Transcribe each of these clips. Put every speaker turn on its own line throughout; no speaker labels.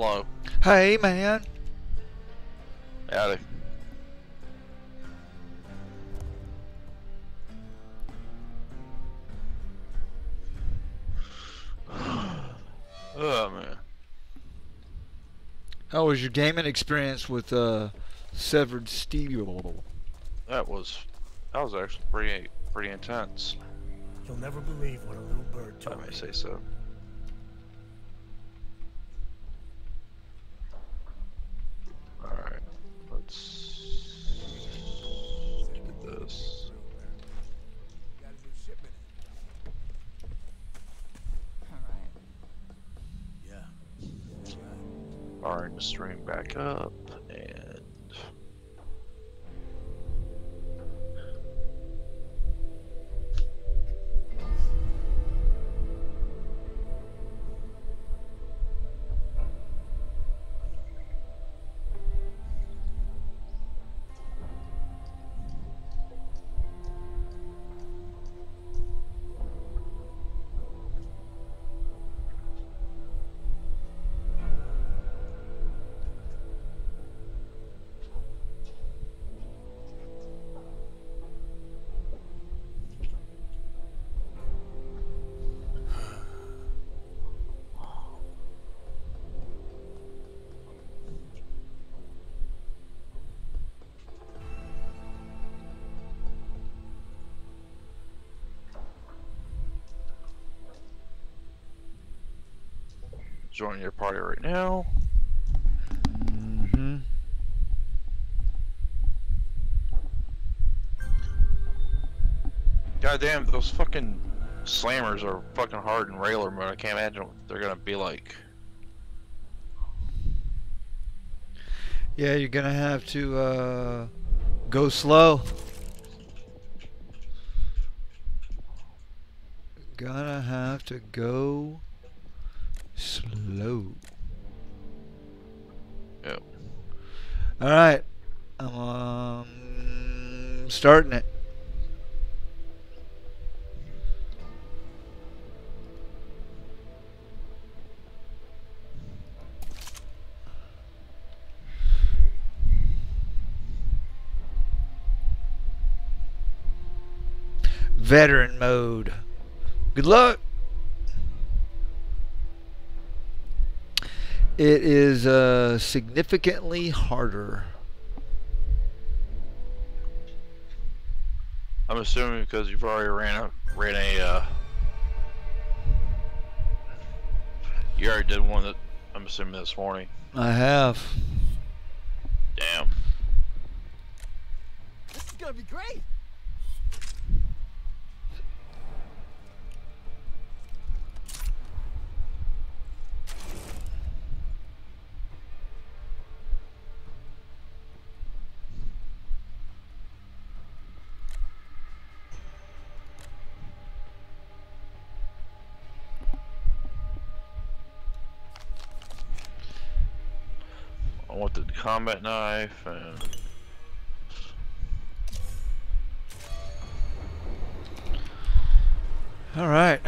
Hello.
Hey, man.
Howdy. oh man.
How was your gaming experience with uh, Severed Steel?
That was that was actually pretty pretty intense.
You'll never believe what a little bird
If I
told
may
me.
say so. Up join your party right now. God damn, those fucking slammers are fucking hard in railer mode. I can't imagine what they're gonna be like.
Yeah, you're gonna have to uh, go slow. Gonna have to go slow.
Yep.
All right, I'm um, starting it. Veteran mode. Good luck. It is uh, significantly harder.
I'm assuming because you've already ran a ran a uh, you already did one that I'm assuming this morning.
I have.
Damn.
This is gonna be great.
Combat knife and
All right.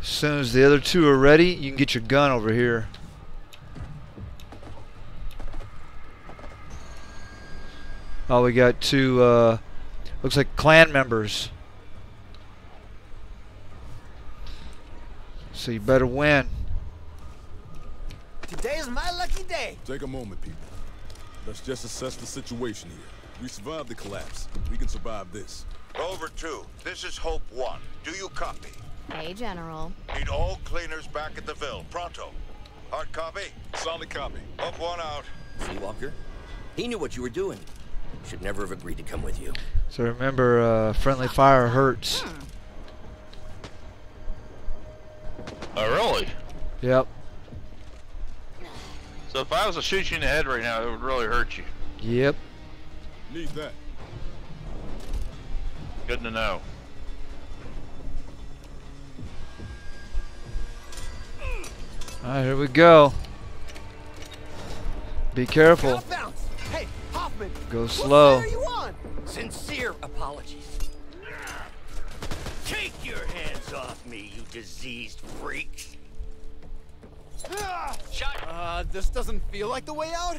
As soon as the other two are ready, you can get your gun over here. Oh, we got two, uh, looks like clan members. So you better win.
Today is my lucky day.
Take a moment, people. Let's just assess the situation here. We survived the collapse. We can survive this.
Rover 2, this is Hope 1. Do you copy?
Hey, General.
Need all cleaners back at the Ville. Pronto. Hard copy?
Solid copy.
Hope 1 out.
See, Walker? He knew what you were doing. Should never have agreed to come with you.
So remember, uh, friendly fire hurts.
Oh really?
Yep.
So if I was to shoot you in the head right now, it would really hurt you.
Yep.
Need that.
Good to know.
All right, here we go. Be careful.
Hey, Hoffman.
Go slow.
side are you on?
Sincere apologies.
Take your hands off me, you diseased freaks.
Shot. Uh, this doesn't feel like the way out.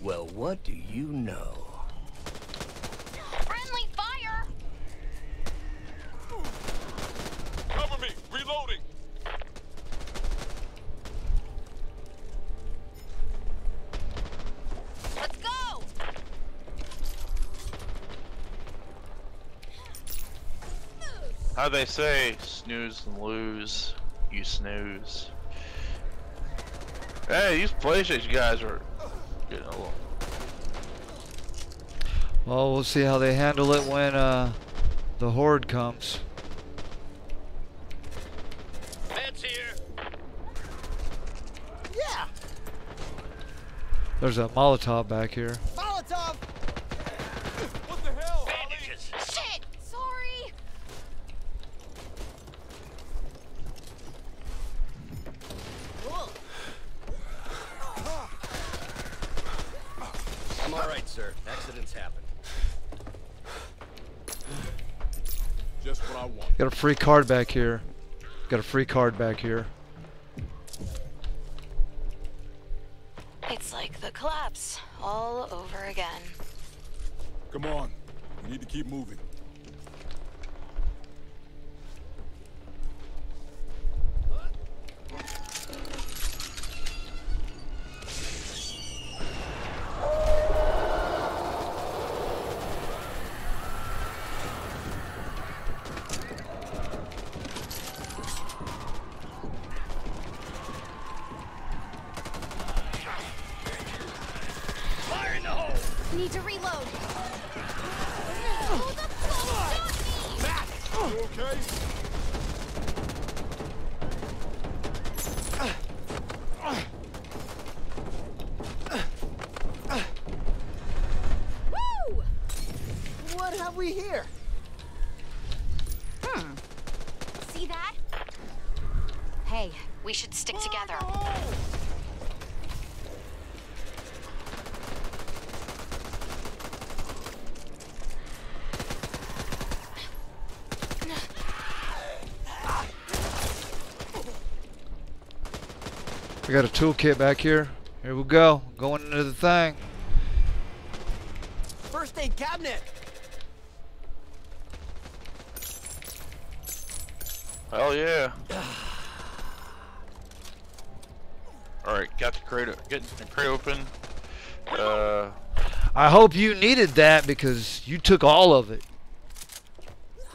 Well, what do you know?
Friendly fire!
Cover me! Reloading!
How they say, snooze and lose, you snooze. Hey, these PlayStation guys are getting a little.
Well, we'll see how they handle it when uh, the horde comes.
Meds here.
Yeah.
There's a Molotov back here.
Molotov.
What the hell?
Bandages.
Shit! Sorry! Whoa.
I'm all right, sir. Accidents happen.
Just what I want.
Got a free card back here. Got a free card back here.
It's like the collapse all over again.
Come on. We need to keep moving.
I got a toolkit back here. Here we go. Going into the thing.
First aid cabinet.
Hell yeah. Alright, got the crate, getting the crate open. Uh,
I hope you needed that because you took all of it.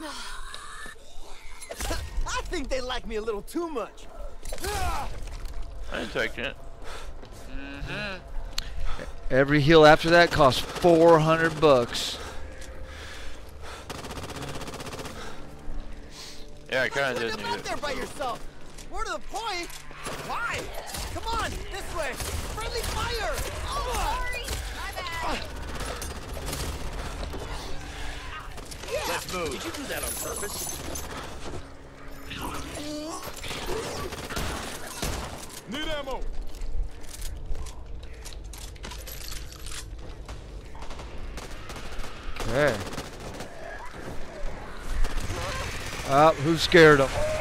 I think they like me a little too much.
I ain't taking it. Mm-hmm.
Every heal after that costs 400 bucks.
Yeah, I kinda
Look
did
up
need
out
it.
there by yourself. More to the point. Why? Come on, this way. Friendly fire.
Oh, sorry. My bad.
Let's move. Did you do that on purpose? Mm-hmm.
Need ammo.
Okay. Uh, who scared him?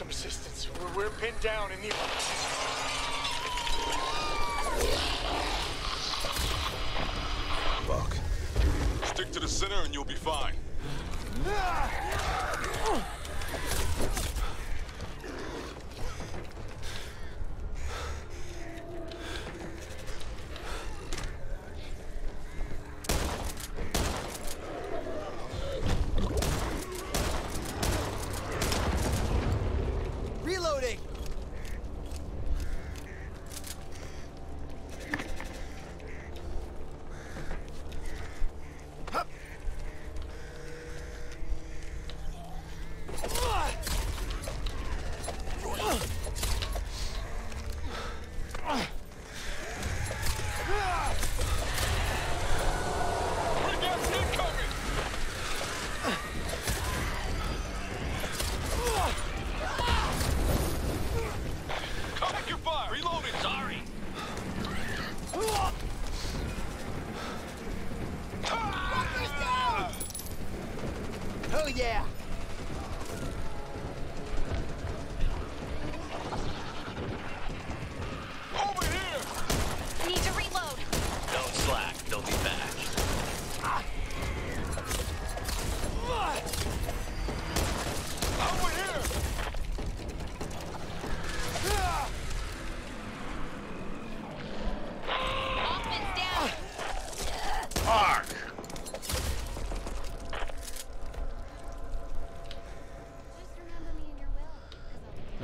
Some assistance. We're, we're pinned down and need.
Fuck. Stick to the center and you'll be fine.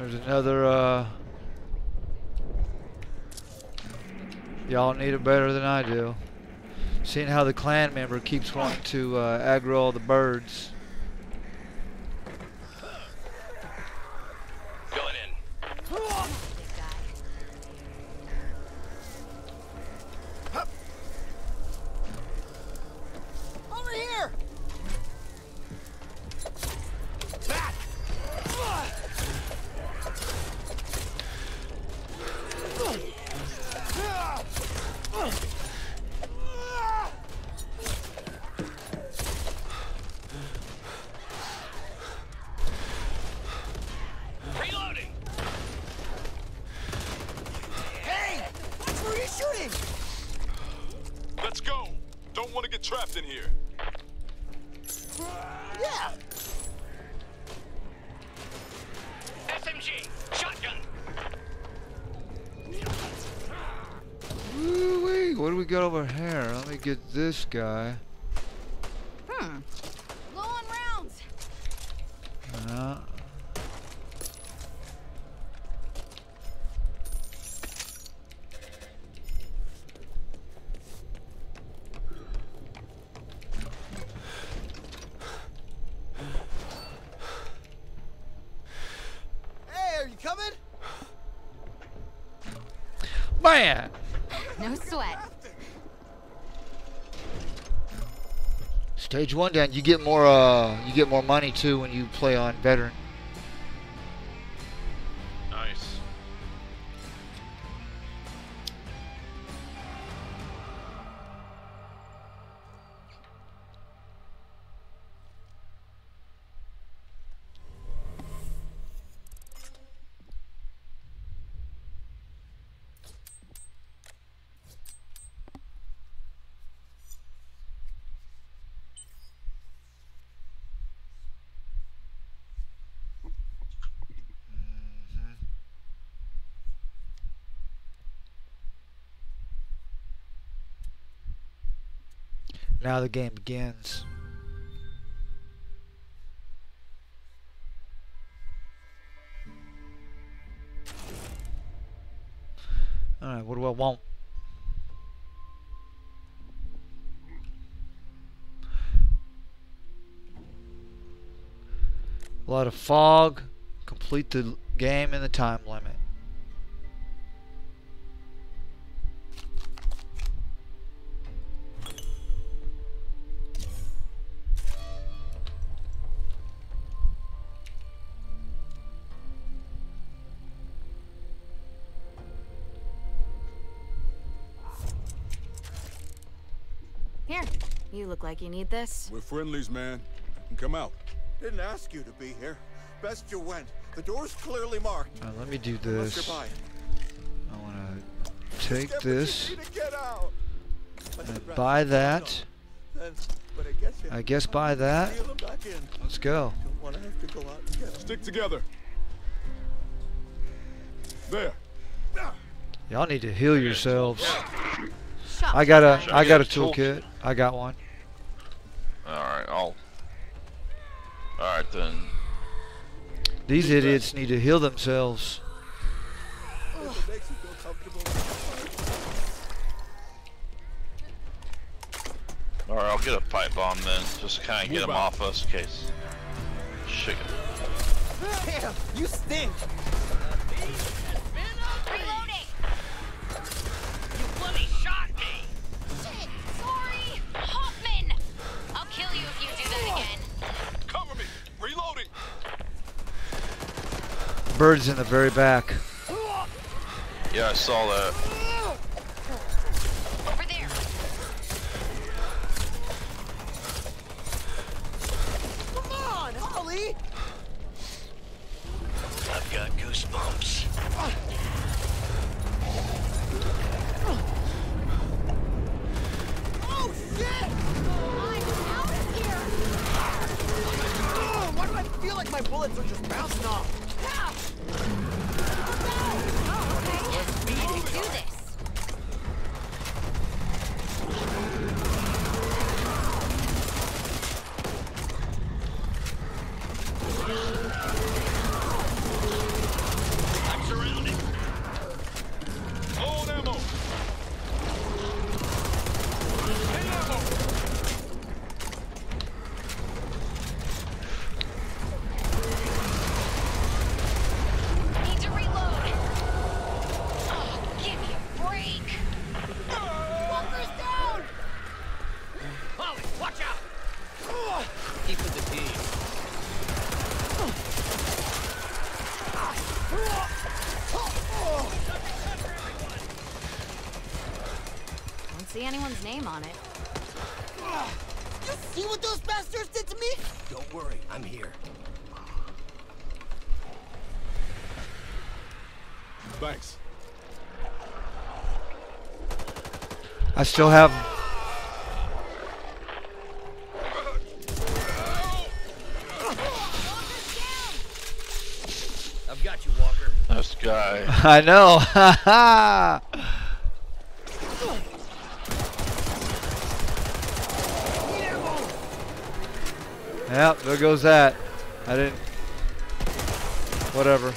There's another, uh... Y'all need it better than I do. Seeing how the clan member keeps wanting to uh, aggro all the birds. One down, you get more uh you get more money too when you play on veteran. Now the game begins. Alright, what do I want? A lot of fog. Complete the game in the time limit.
Like you need this.
We're friendlies, man. You can come out.
Didn't ask you to be here. Best you went. The door's clearly marked.
Alright, let me do this.
you're buying.
I want to take
Get what
this
you get out.
And buy that.
know. I get
I guess buy that.
reel 'em back in.
Let's go.
Don't have to go out and get 'em.
Stick together. There.
Y'all need to heal yourselves.
Shop.
I got a
Should
I
I
got a
get a
toolkit. I got one.
Alright, I'll. Alright then.
These idiots need to heal themselves.
If it makes you feel comfortable.
Alright, I'll get a pipe bomb then, just to kind of get them off us in case. Shit.
Damn, you stink.
Birds in the very back.
Yeah, I saw that.
Still have.
I've got you, Walker.
This guy.
I know. Ha ha. Yep, there goes that. I didn't. Whatever.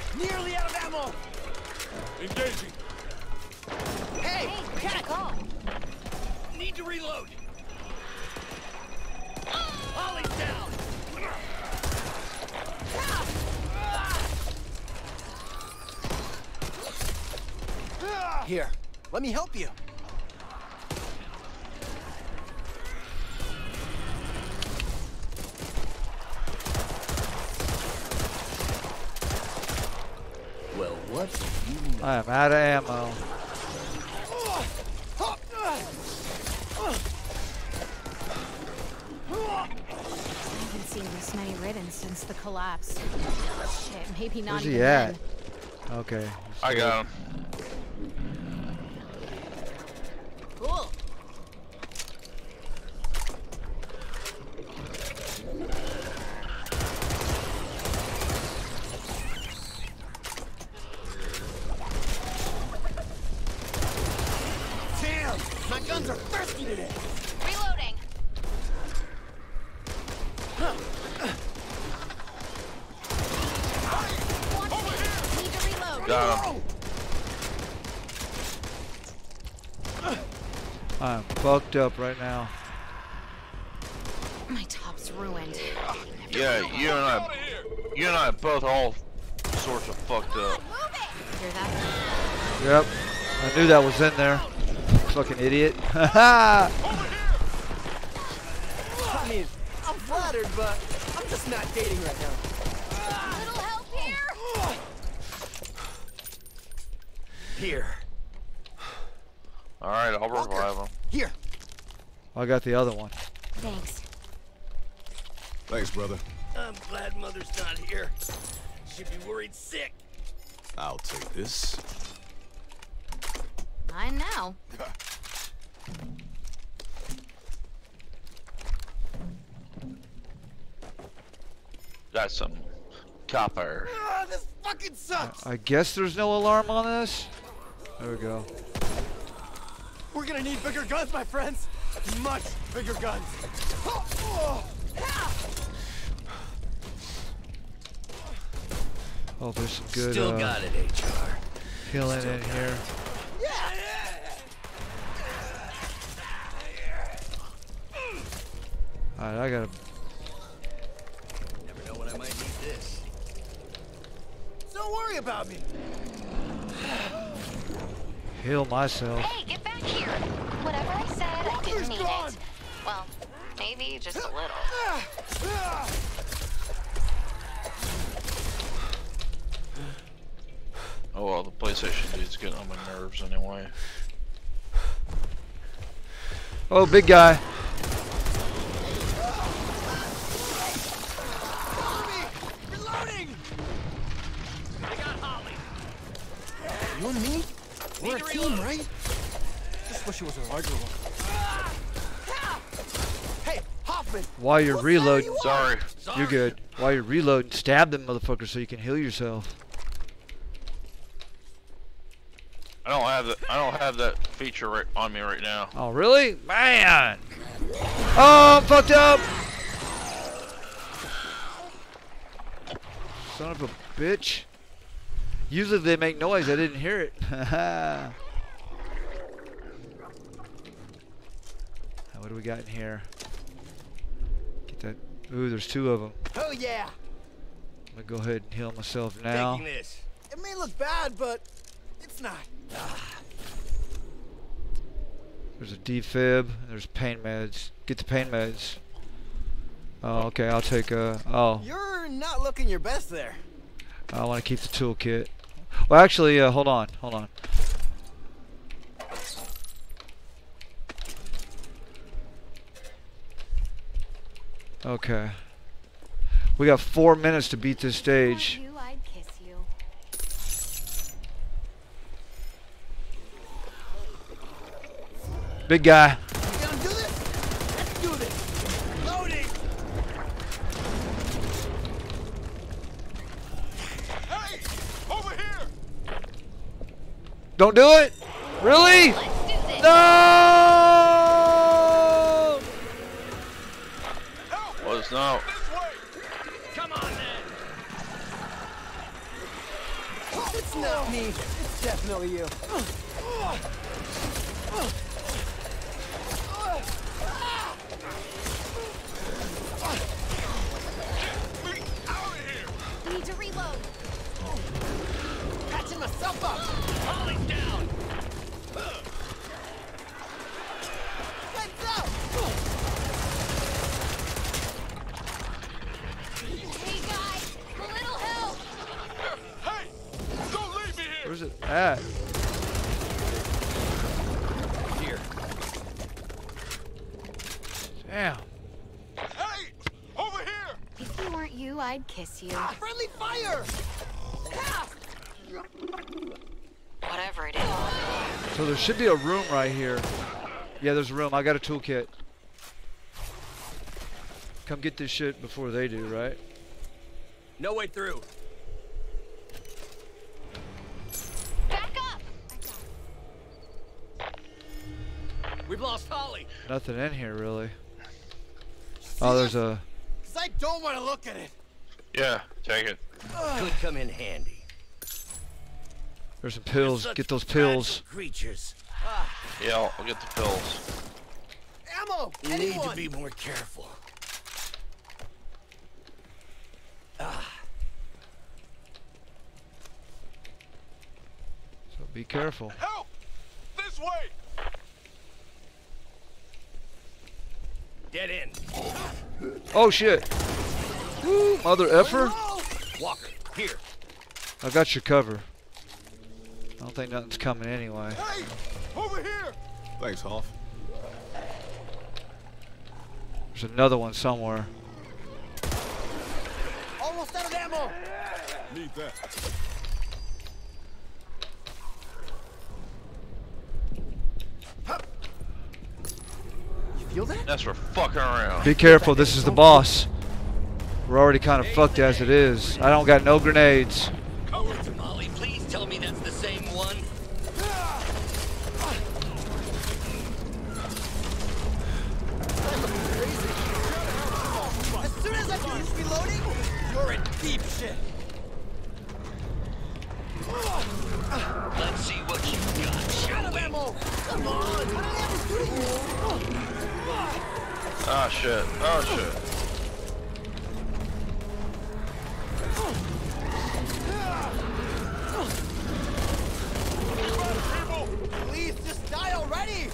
I
got him.
Cool.
Damn, my guns are thirsty today.
Reloading. Want me? Need to reload.
Got him.
I'm fucked up right now.
My top's ruined.
Yeah, you and I, you and I both all sorts of fucked up.
Move it. Hear that?
Yep. I knew that was in there. Fucking idiot. Haha.
I mean, I'm flattered, but I'm just not dating right now.
Little help here.
Here,
All right, I'll revive him.
here.
I got the other one.
Thanks.
Thanks, brother.
I'm glad Mother's not here. She'd be worried sick.
I'll take this.
Mine now.
Got some copper.
Ah, this fucking sucks.
I guess there's no alarm on this. There we go.
We're gonna need bigger guns, my friends. Much bigger guns. Oh,
there's some good
Still
uh,
got it, HR.
healing in here. Alright, I gotta.
Never know when I might need this.
Don't worry about me.
Heal myself.
Hey, get back here. Whatever I said, I didn't mean it. Well, maybe just a little.
Oh well, the PlayStation dude's getting on my nerves anyway.
Oh, big guy.
Cover me. Reloading. You and me? We're a team, right? Just wish it was a larger one. Hey, Hoffman.
While you're
what side are
reloading,
you?
Sorry.
you're good. While you're reloading, stab them motherfuckers so you can heal yourself.
I don't have that. I don't have that feature right on me right now.
Oh, really? Man! Oh, I'm fucked up! Son of a bitch. Usually they make noise, I didn't hear it. What do we got in here? Get that. Ooh, there's two of them.
Oh yeah.
I'm gonna go ahead and heal myself now.
Taking this.
It may look bad, but it's not.
There's a defib. There's pain meds. Get the pain meds. Oh, okay. I'll take a. Oh,
You're not looking your best there.
I want to keep the toolkit. Well, actually, uh, hold on, hold on. Okay. We got four minutes to beat this stage. Big guy. Don't do it. Really?
Let's do this.
No!
Was no.
This way!
It's not me. It's definitely you.
Out of here!
Need to reload.
Catching myself up.
Holly's down.
Let's.
Hey guys, a little help.
Hey! Don't leave me here!
Where's it at?
Here.
Damn.
Hey! Over here!
If you weren't you, I'd kiss you.
Ah, friendly fire.
Whatever it is.
So there should be a room right here. Yeah, there's a room. I got a toolkit. Come get this shit before they do, right?
No way through.
Back up.
We've lost Holly.
Nothing in here really. Oh, there's a.
Cause I don't want to look at it.
Yeah, take it.
Could come in handy.
There's some pills. Get those pills.
Creatures. Ah.
Yeah, I'll, I'll get the pills.
Ammo.
You need to be more careful. Ah.
So be careful.
Help! This way!
Dead end.
Oh shit! Woo, mother effer!
Walker, here.
I got your cover. I don't think nothing's coming anyway.
Hey! Over here! Thanks, Hoff.
There's another one somewhere.
Almost out of ammo.
Need that.
You feel that?
That's for fucking around.
Be careful, this is the boss. We're already kind of fucked as it is. I don't got no grenades.
Molly, please tell me that's the same one.
As soon as I finish reloading, you're in deep shit.
Let's see what you got, shall we?
ammo. Come on. What did I ever do to you?
Oh shit. Oh shit.
Please just die already.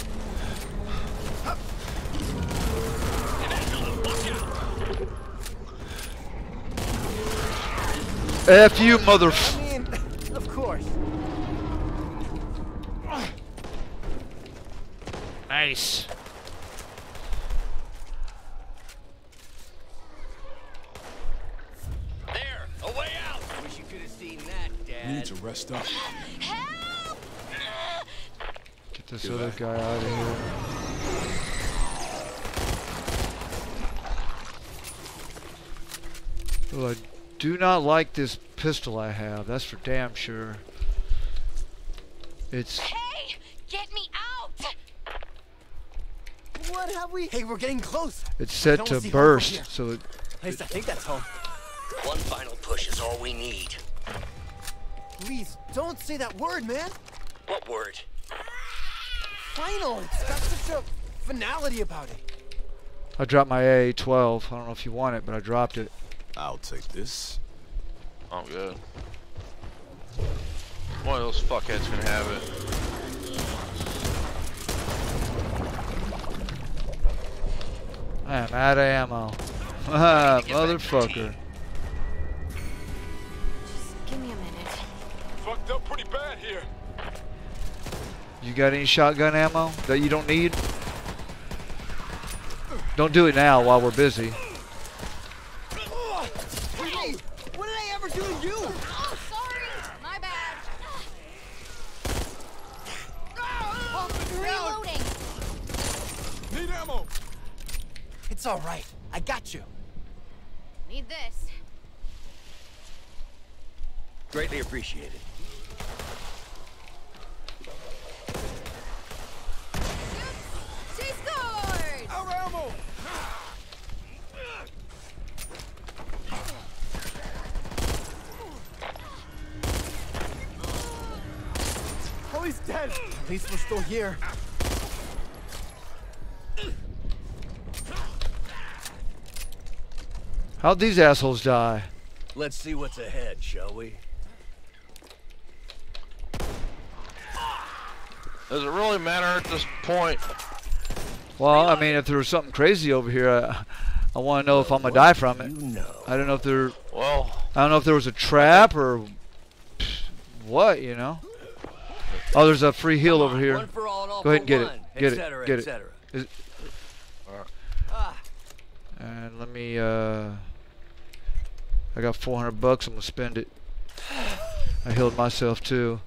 F you, mother.
I mean, of course.
Nice.
There, a way out. Wish you could have seen that,
You need to rest up.
Help!
Get this other guy out of here. I do not like this pistol I have. That's for damn sure. It's
Hey, get me out!
What have we? Hey, we're getting close.
it's set to
see harm from
burst, so it,
At least I think that's home.
One final push is all we need.
Please, don't say that word, man.
What word?
Final. It's got such a finality about it.
I dropped my AA-12. I don't know if you want it, but I dropped it.
I'll take this.
I'm good. One of those fuckheads can have it.
I am out of ammo. Ah, motherfucker.
Just give me a minute.
Fucked up pretty bad here.
You got any shotgun ammo that you don't need? Don't do it now while we're busy.
It's all right. I got you.
Need this.
Greatly appreciated.
She scored!
Our ammo! Oh, he's dead. At least we're still here.
How'd these assholes die?
Let's see what's ahead, shall we?
Does it really matter at this point?
Well, I mean, if there was something crazy over here, I, I want to know if I'm gonna die from it.
You know.
I don't know if there,
Well,
I don't know if there was a trap or what, you know. Oh, there's a free heal over here.
One for all and all
Go ahead and
for
get it. Get it.
et cetera,
Get
et
it.
cetera.
Is-
Ah,
And let me, uh, I got 400 bucks. I'm gonna spend it. I healed myself too.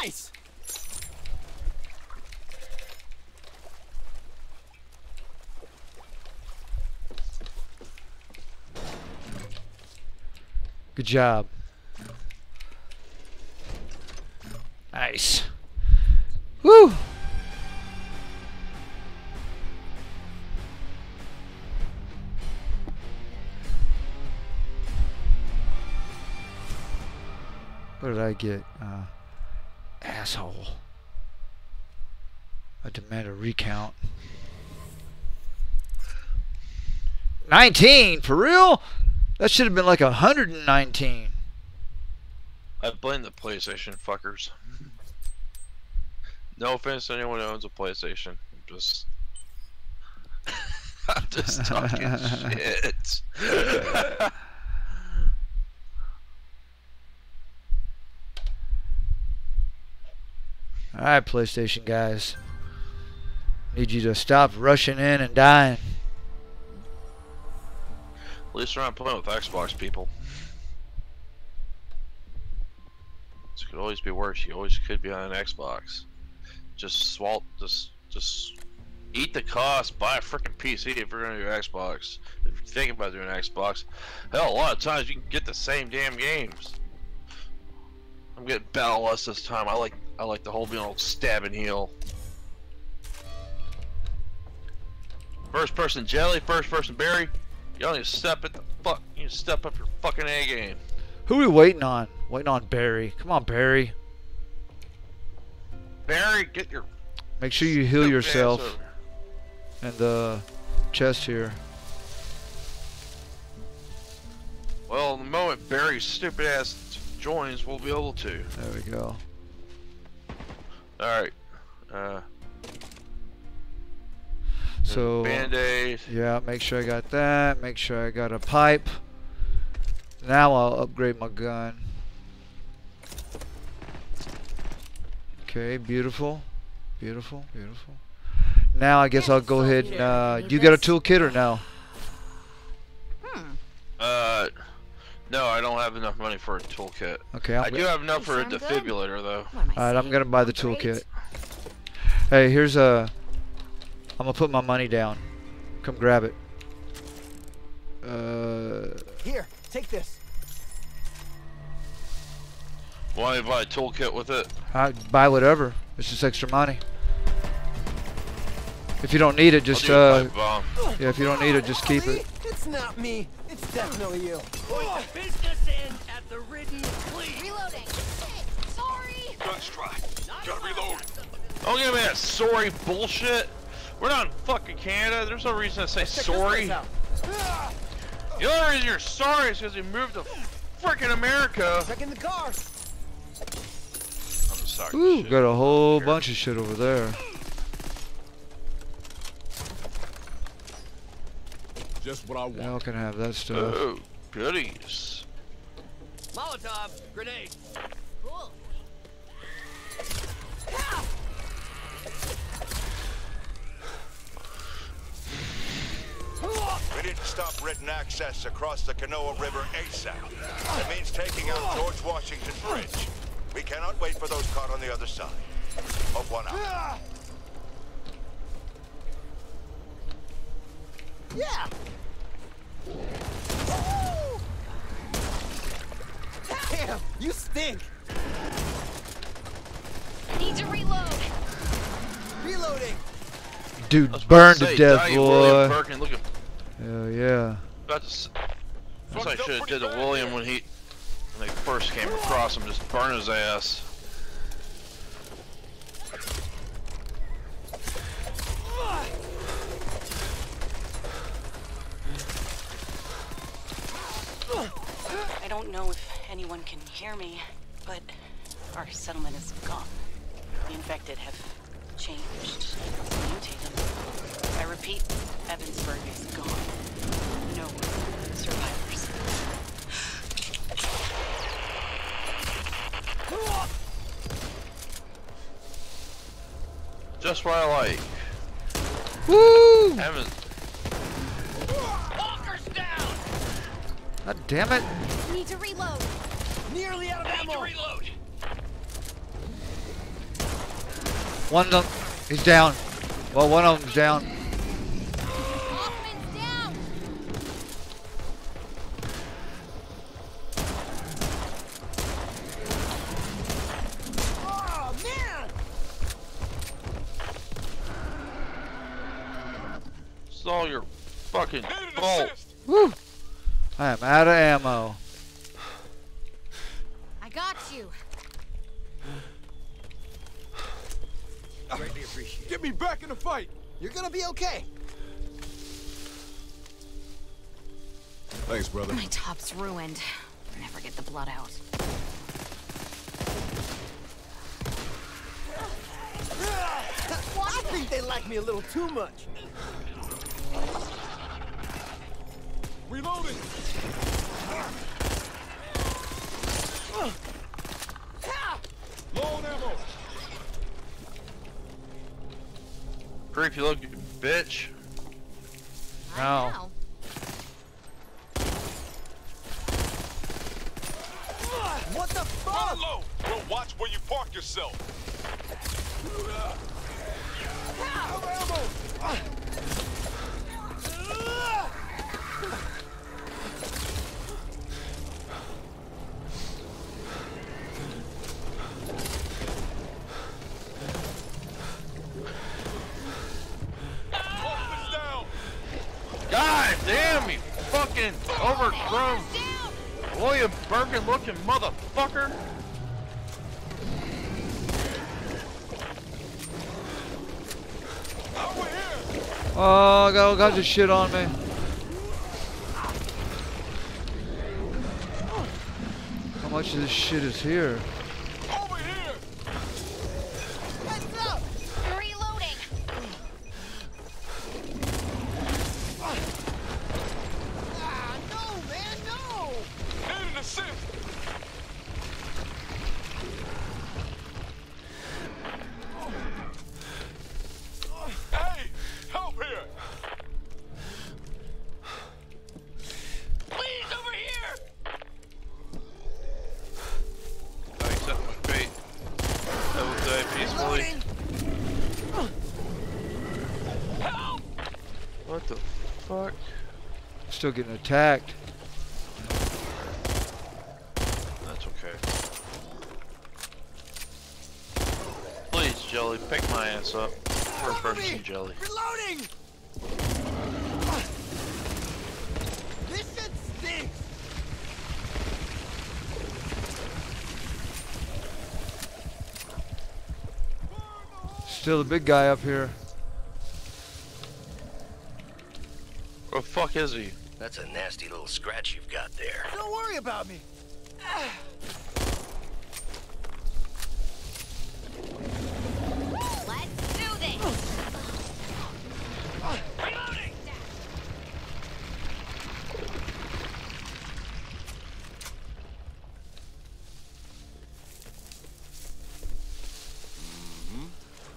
Nice!
Good job. Nice. Woo! What did I get? Uh, asshole. I demand a recount. 19? For real? That should have been like 119.
I blame the PlayStation fuckers. no offense to anyone who owns a PlayStation. I'm just. I'm just talking shit.
Alright, PlayStation guys. Need you to stop rushing in and dying.
Least we're not playing with Xbox people. This could always be worse. You always could be on an Xbox. Just swallow, just, just eat the cost. Buy a freaking PC if you're gonna do Xbox. If you're thinking about doing Xbox, hell, a lot of times you can get the same damn games. I'm getting Battle Lust this time. I like, I like the whole being old stab and heal. First person jelly, first person berry. Y'all need to step it the fuck. You need to step up your fucking A game.
Who are we waiting on? Waiting on Barry. Come on, Barry.
Barry, get your
Make sure you heal yourself And the chest here.
Well, the moment Barry's stupid ass joins, we'll be able to.
There we go.
Alright. Uh,
So,
Band aid.
yeah, make sure I got that. Make sure I got a pipe. Now I'll upgrade my gun. Okay, beautiful. Beautiful, beautiful. Now I guess I'll go ahead and, uh, you got a toolkit or no?
Uh, no, I don't have enough money for a toolkit.
Okay,
I
I'm
do have enough for a
Sound good?
defibrillator, though.
What am I
Alright, I'm gonna buy the
Great.
toolkit. Hey, here's a. I'm gonna put my money down. Come grab it. Uh,
Here, take this.
Want me to buy a toolkit with it?
I buy whatever. It's just extra money. If you don't need it, just uh,
do a pipe bomb.
yeah. If you don't need it, just keep it.
It's not me. It's definitely you.
business end at the ridden fleet.
Reloading. Sorry.
Gun strike. Gotta reload.
Don't give me that sorry bullshit. We're not in fucking Canada. There's no reason to say
Check
sorry. The only reason you're sorry is because you moved to freaking America.
Check in the car.
I'm just talking
Ooh, got a whole bunch of shit over there.
Just what I want.
Y'all can have that stuff.
Oh, goodies.
Molotov, grenade.
Cool.
We need to stop Ridden access across the Canoa River ASAP. It means taking out George Washington Bridge. We cannot wait for those caught on the other side. Hope one out.
Yeah. Damn, you stink.
Need to reload.
Reloading.
Dude
I was about
burned
say,
to death,
die, William
boy.
Birkin, look at
Hell yeah.
About to, s- guess I should have did to William when he when they first came across him, just burn his ass.
I don't know if anyone can hear me, but our settlement is gone. The infected have changed, mutated. I repeat, Evansburg is gone. No survivors.
Just what I like.
Woo!
Haven't
Walker's down.
God damn it.
Need to reload.
Nearly out of ammo.
reload.
One of them, he's down. Well, one of them's down.
Hoffman's down.
Oh man.
it's all your fucking fault.
Woo! I am out of ammo.
I got you.
Greatly appreciate.
Get me back in the fight!
You're gonna be okay.
Thanks, brother.
My top's ruined. Never get the blood out.
I think they like me a little too much.
Reloading! Low on ammo!
Creepy looking bitch.
No.
I know.
What the fuck?
Low! Well, watch where you park yourself! Hostiles down!
God damn you fucking William Birkin looking motherfucker.
Oh, I got all kinds of shit on me. How much of this shit is here? Getting attacked.
That's okay. Please, Jelly, pick my ass up. First
Cover
person. Jelly.
Reloading. This shit stinks.
Still a big guy up here.
Where the fuck is he?
That's a nasty little scratch you've got there.
Don't worry about me.
Let's do this. Reloading.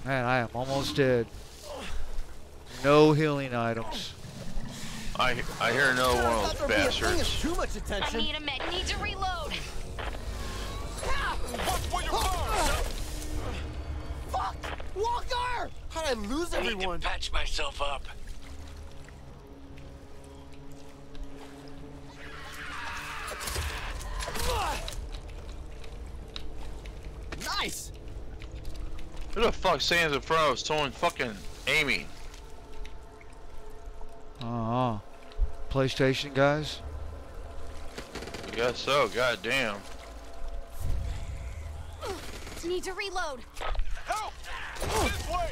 Man, I am almost dead. No healing items.
I I hear no one of
Thought
those
there'd be a thing of
bastards.
too much attention.
I need a med. Need to reload. Ah! Ah!
Fuck! Walker! How'd I lose everyone?
Need to patch myself up.
Nice!
Who the fuck stands in front of us someone fucking aiming?
PlayStation guys?
I guess so, goddamn.
Need to reload.
Help! This way!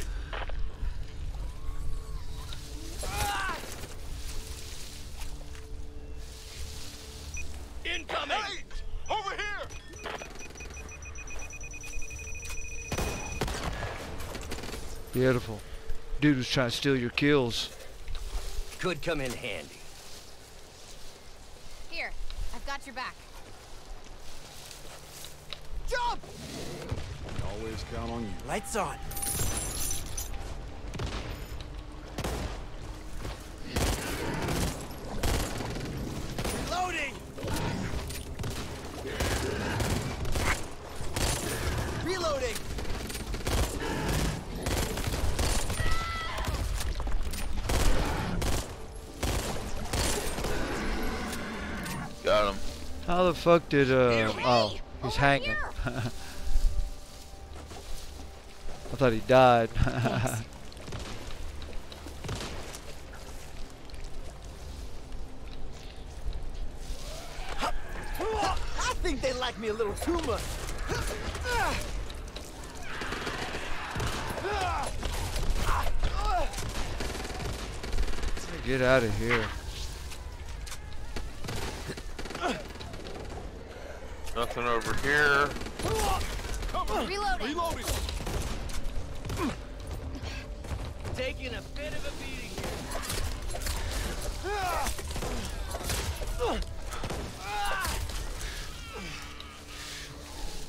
Incoming!
Hey! Over here!
Beautiful. Dude was trying to steal your kills.
Could come in handy.
Here, I've got your back.
Jump!
Always count on you.
Lights on. Reloading! Reloading!
Got him.
How the fuck did, uh, oh, he's
Over
hanging. I thought he died.
I think they like me a little too much.
Get out of here.
Nothing over here.
Reloading.
Reloading!
Taking a bit of a beating here.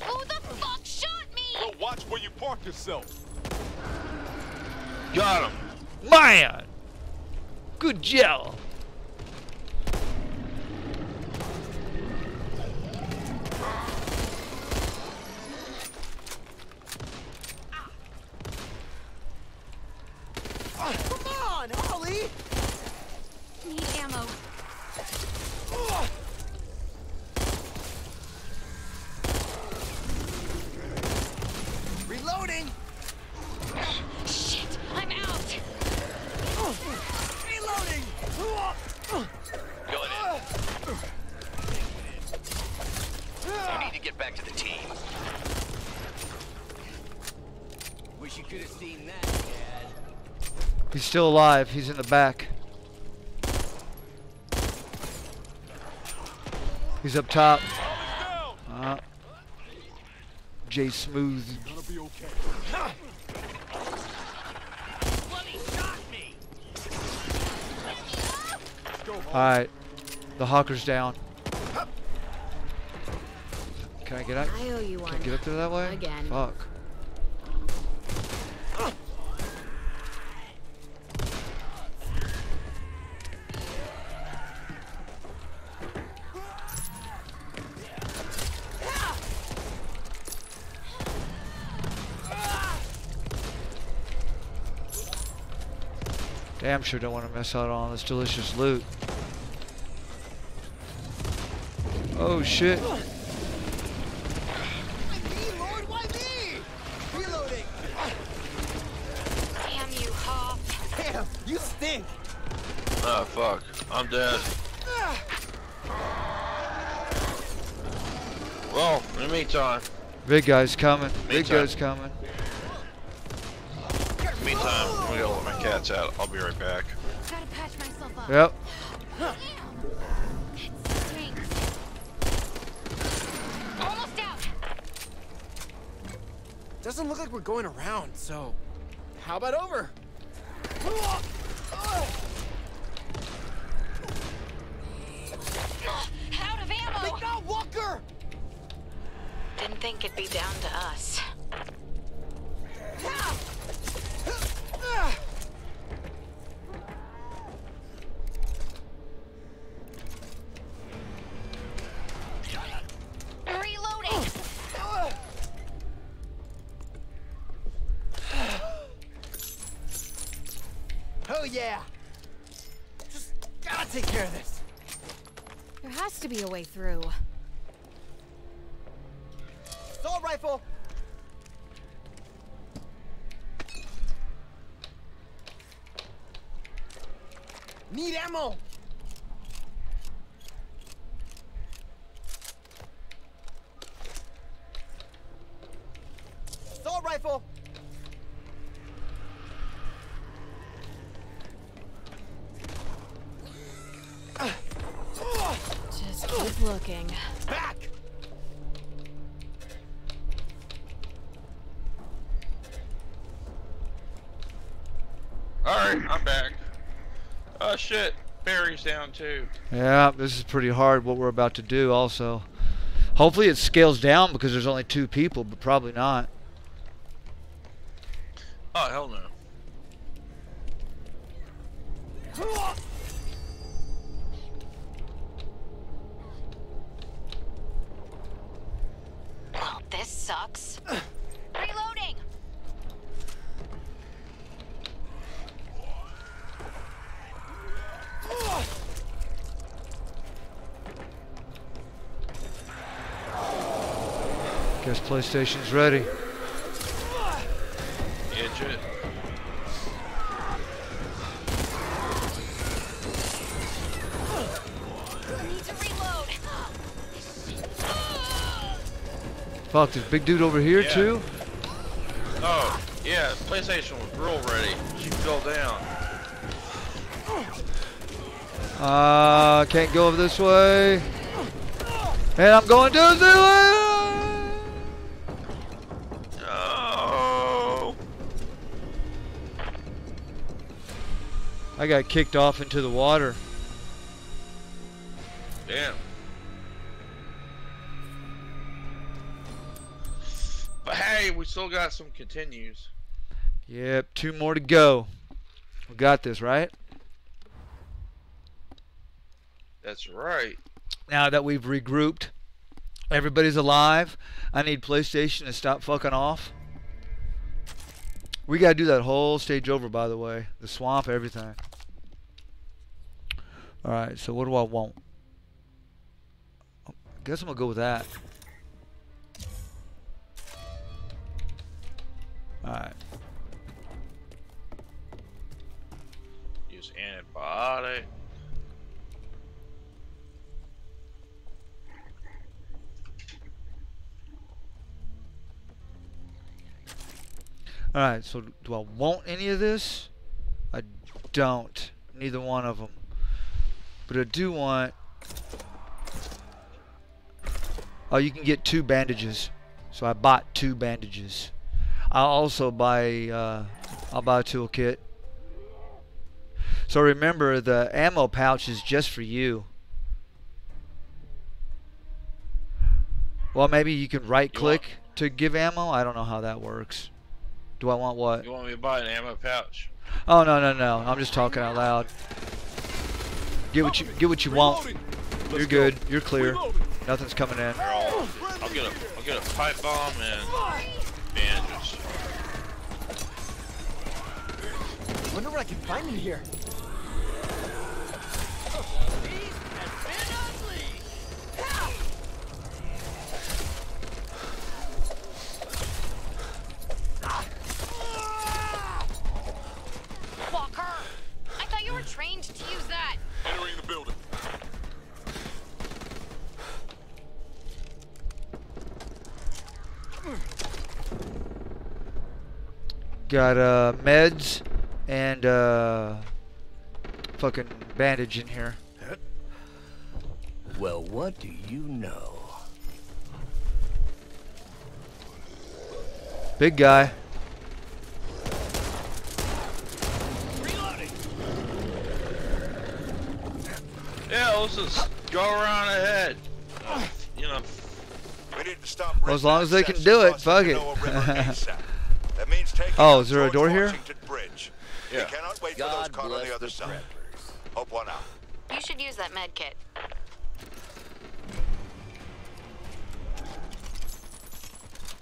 Who the fuck shot me?
Well, watch where you park yourself.
Got him.
Man! Good job.
Come on, Ollie!
Need ammo.
Reloading!
Shit, I'm out.
Reloading!
Going in. You need to get back to the team.
Wish you could have seen that, Dad.
He's still alive. He's in the back. He's up top. Uh, Jay Smooth.
Gonna be okay.
Alright. The hawker's down. Can I get up?
I owe you
Can I get up there that way?
Again.
Fuck. Damn sure don't want to miss out on this delicious loot. Oh shit.
Why me, Lord? Why me? Reloading!
Damn you, Hop.
Damn, you stink!
Oh fuck. I'm dead. Well, in the meantime,
Big guy's coming. Big guy's coming.
meantime, I'm gonna go let my cats out. I'll be right back.
Gotta patch myself up.
Yep.
Damn. It stinks. Almost out.
Doesn't look like we're going around, so how about over?
Out of ammo.
They got Walker!
Didn't think it'd be down to us.
Way through.
Assault rifle. Need ammo. Assault rifle.
Just keep.
Back.
Alright, I'm back. Oh shit, Barry's down too.
Yeah, this is pretty hard what we're about to do also. Hopefully it scales down because there's only two people, but probably not. PlayStation's ready.
Itch it.
Need to reload.
Fuck, there's a big dude over here
Yeah.
too?
Oh, yeah, PlayStation was real ready. She fell down.
Uh, can't go over this way. And I'm going to the got kicked off into the water.
Damn. But hey, we still got some continues.
Yep, two more to go. We got this, right?
That's right.
Now that we've regrouped, everybody's alive. I need PlayStation to stop fucking off. We gotta do that whole stage over, by the way. The swamp, everything. Alright, so what do I want? I guess I'm gonna go with that. Alright.
Use antibiotic.
Alright, so do I want any of this? I don't. Neither one of them. But I do want... Oh, you can get two bandages. So I bought two bandages. I'll also buy... Uh, I'll buy a toolkit. So remember, the ammo pouch is just for you. Well, maybe you can right click to give ammo. I don't know how that works. Do I want what?
You want me to buy an ammo pouch?
Oh no no no! I'm just talking out loud. Get what you get what you want. You're good. You're clear. Nothing's coming in.
I'll, I'll get a I'll get a pipe bomb and bandages.
Wonder what I can find in here.
Walker! I thought you were trained to use that.
Entering the building.
Got uh meds and uh fucking bandage in here.
Well, what do you know?
Big guy.
Yeah, let's just go around ahead. Uh, you know,
We need to stop
Well, as long as they can do it, fuck it.
That means taking
oh, is there a door here?
Bridge.
Yeah.
Cannot wait God for those caught on the other
the
side.
Preppers.
Hope one out.
You should use that med kit.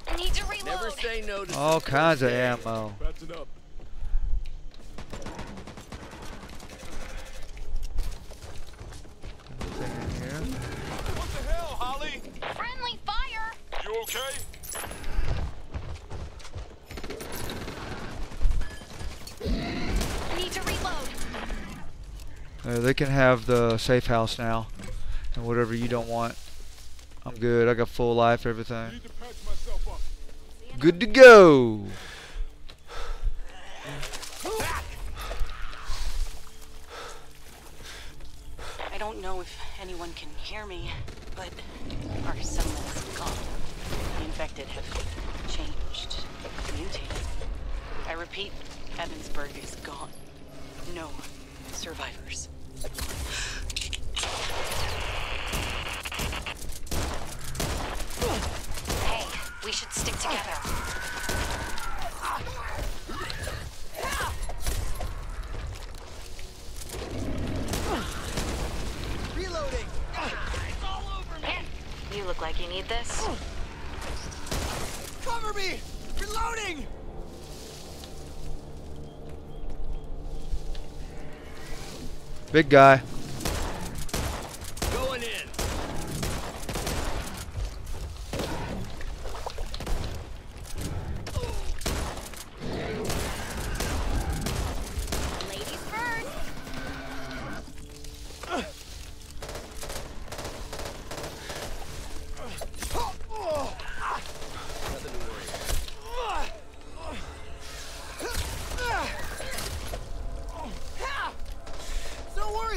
I need to reload.
Never say no to
All kinds of ammo.
That's enough. What the hell, Holly?
Friendly fire!
You okay?
Uh, they can have the safe house now, and whatever you don't want. I'm good. I got full life, everything.
Need to patch myself up.
Good to go.
I don't know if anyone can hear me, but our settlement is gone. The infected have changed, mutated. I repeat, Evansburg is gone. No survivors.
Hey, we should stick together.
Reloading!
You look like you need this.
Cover me! Reloading!
Big guy.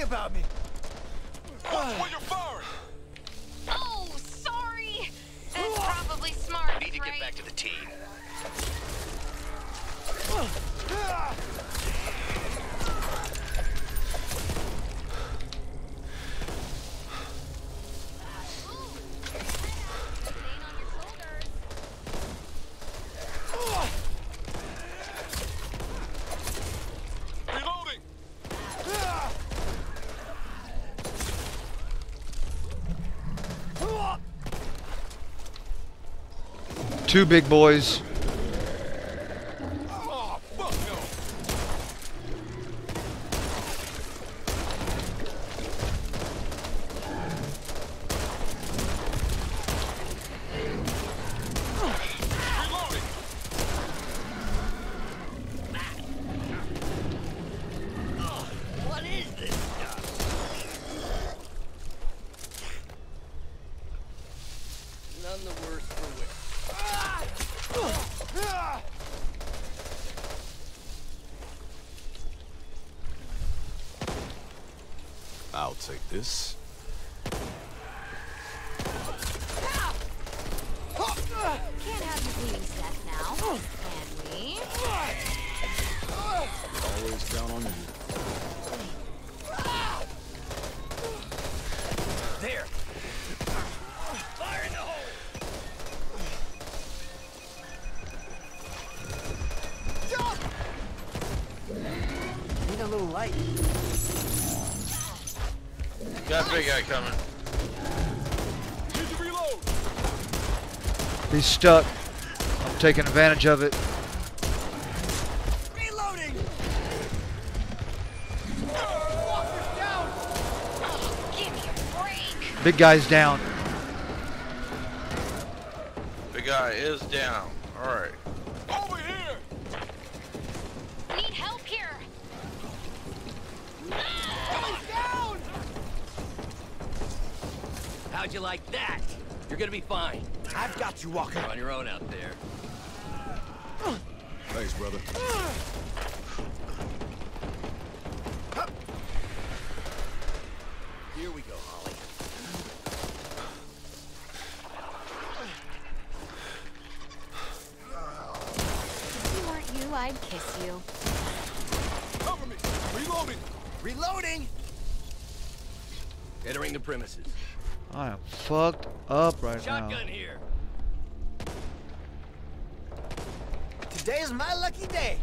About me.
Watch where you're firing.
Oh, sorry. That's probably smart,
Need to
right?
get back to the team.
Two big boys. Stuck. I'm taking advantage of it.
Reloading! Walker's down!
Give me a break.
Big guy's down.
Big guy is down.
You, walk You're on your own out there.
Thanks, brother.
Here we go, Holly.
If you weren't you, I'd kiss you.
Cover me. Reloading.
Reloading!
Entering the premises.
I am fucked up right now.
Shotgun here.
Today's my lucky day.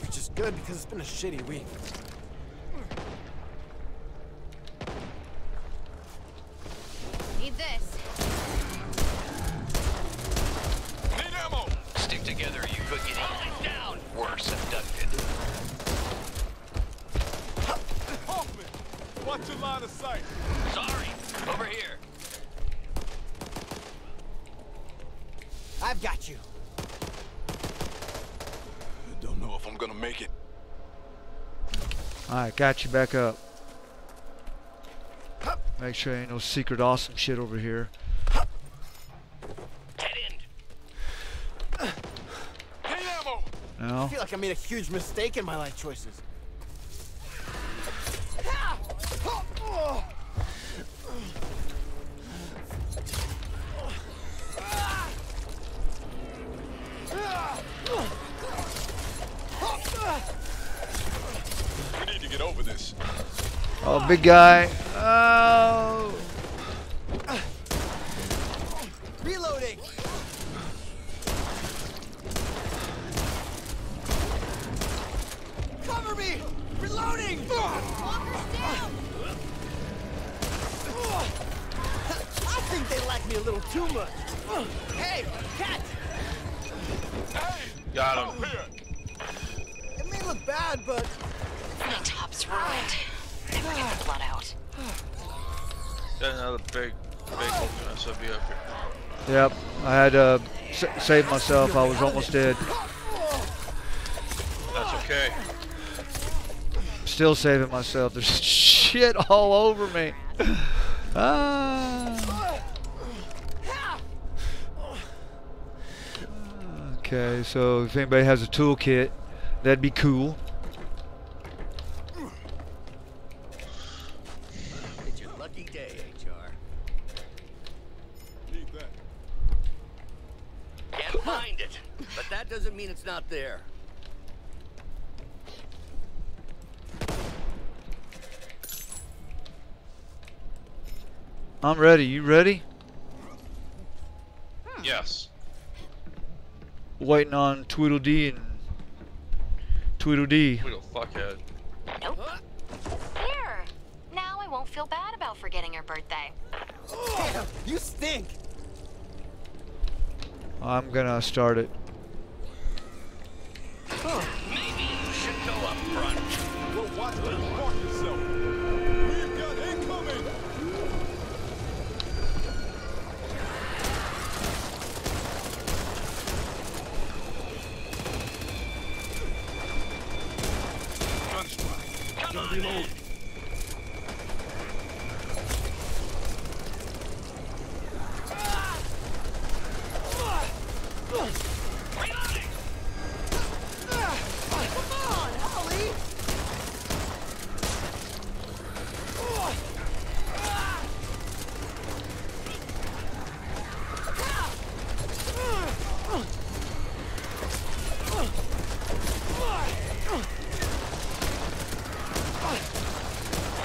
Which is good because it's been a shitty got you
back up. Make sure ain't no secret awesome shit over here.
Dead end.
Hey, ammo! I feel like I made a huge mistake in my life choices.
Big guy. S- save myself. I was almost dead.
That's okay.
Still saving myself. There's shit all over me. Ah. Okay, so if anybody has a toolkit, that'd be cool.
It's your lucky day, HR.
Keep that.
Can't find it, but that doesn't mean it's not there.
I'm ready. You ready?
Yes.
Waiting on Tweedledee and Tweedledee.
We don't fuckhead.
Nope. Here. Now I won't feel bad about forgetting your birthday.
damn, you stink!
I'm gonna start it.
Maybe you should go up front.
Well, reload.
man. Reloading.
Come on, Holly!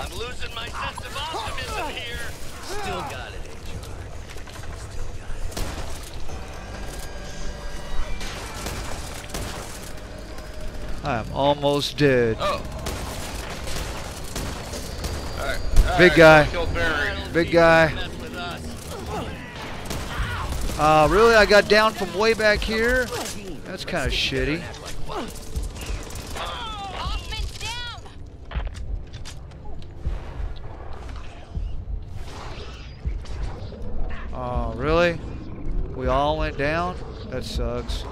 I'm losing my sense of optimism here. Still got it, HR. Still got it.
I'm almost dead.
Oh. Alright.
Big
alright,
guy. Big guy.
Mess with us.
Uh, really? I got down from way back here? That's kind of shitty. Oh, really? We all went down? That sucks.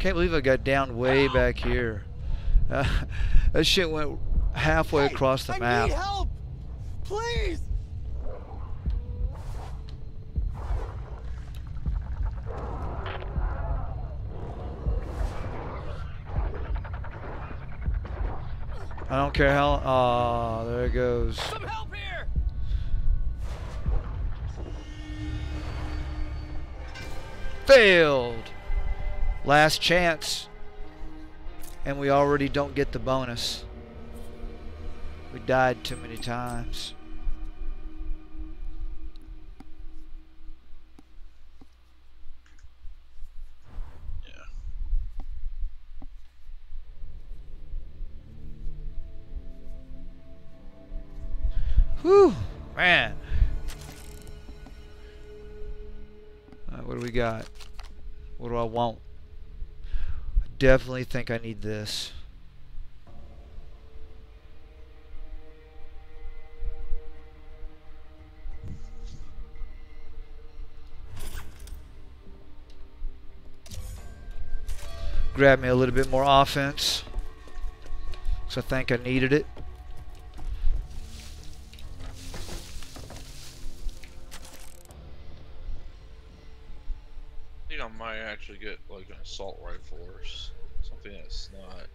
Can't believe I got down way back here. Uh, that shit went halfway
Hey,
across the
I
map.
need help! Please!
I don't care how. Oh, there it goes.
Some help here!
Failed. Last chance. And we already don't get the bonus. We died too many times. Whew, man. Alright, what do we got? What do I want? definitely think I need this. Grab me a little bit more offense. So I think I needed it.
An assault rifle or something that's not.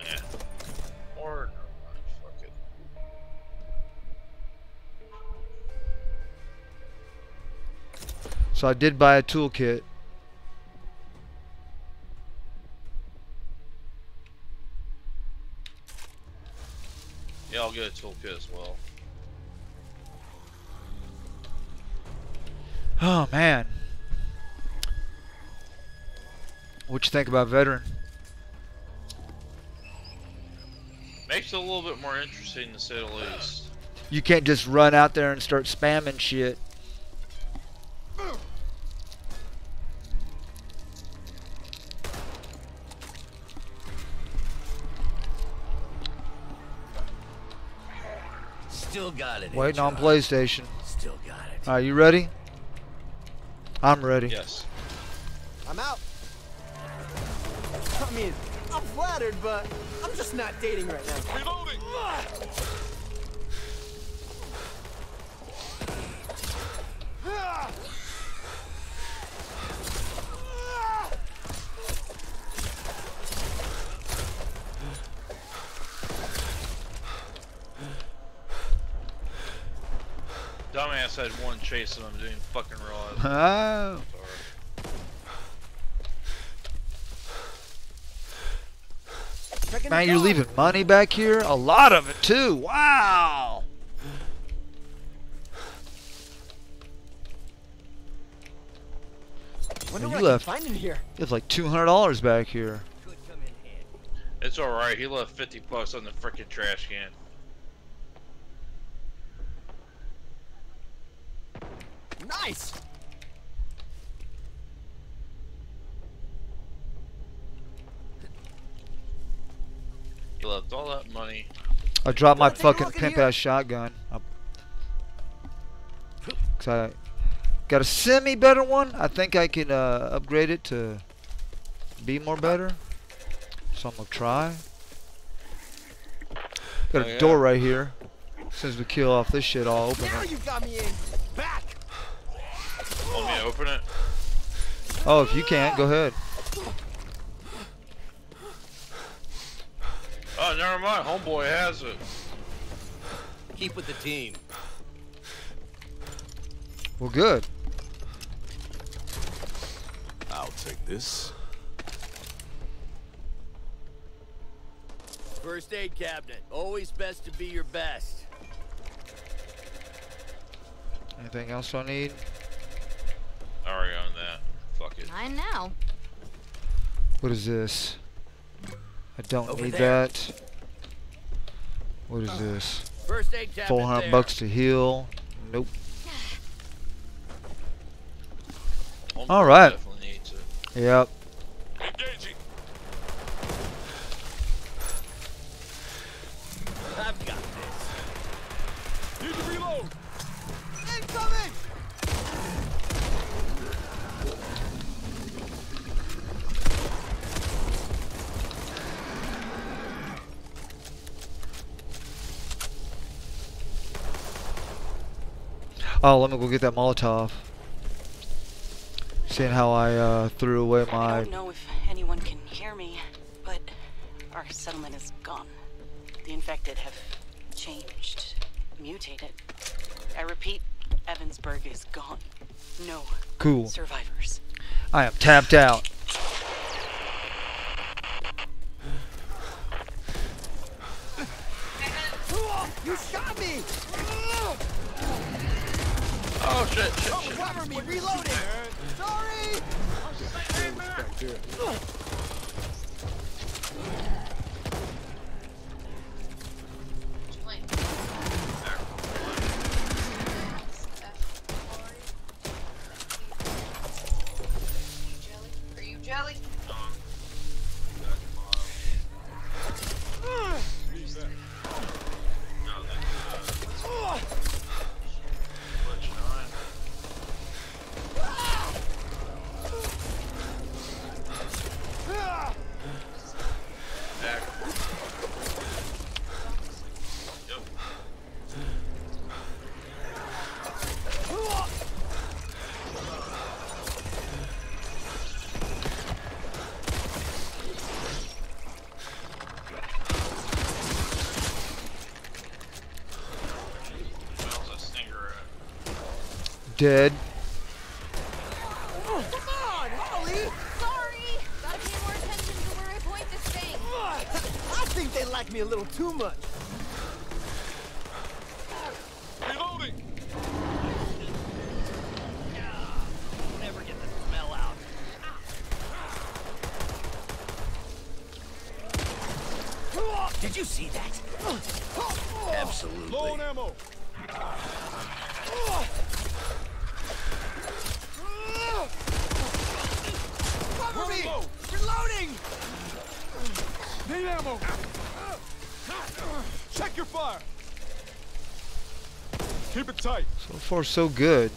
Eh. Or never mind, fuck it.
So I did buy a toolkit.
Yeah, I'll get a toolkit as well.
Oh man. What you think about veteran?
Makes it a little bit more interesting to say the least.
You can't just run out there and start spamming shit.
Still got it.
Waiting on PlayStation.
Still got it.
Are you ready? I'm ready.
Yes.
I'm out. I mean, I'm flattered, but I'm just not dating right now.
Reloading!
Dumbass had one chase and I'm doing fucking realize.
Oh. Man, you're leaving money back here? A lot of it too. Wow.
Wonder
You
what I
left.
can find in here.
There's like $200 back here.
Could come in handy.
It's alright, he left 50 bucks on the freaking trash can.
Nice.
He left all that money.
I dropped my
Wanna take a
fucking pimp ass shotgun. I, Cause I got a semi better one. I think I can uh, upgrade it to be more better. So I'm gonna try. Got
Oh,
a
yeah.
door right here. Since we kill off this shit, I'll open
Now
it.
you got me in. Back.
Want me to open it?
Oh, if you can't, go ahead.
Oh, never mind. Homeboy has it.
Keep with the team.
Well, good.
I'll take this.
First aid cabinet. Always best to be your best.
Anything else I need?
I already own that. Fuck it.
Mine now.
What is this? I don't
Over
need
there.
that. What is oh. this?
First aid cabinet.
400
there.
bucks to heal. Nope. All right.
Definitely needs it.
Yep. Oh, let me go get that Molotov. Seeing how I uh, threw away my...
I don't know if anyone can hear me, but our settlement is gone. The infected have changed, mutated. I repeat, Evansburg is gone. No
Cool.
survivors.
I am tapped out.
You shot me.
Oh shit, shit,
Oh, cover me. Reloading. Sorry.
Are
Dead. So so good.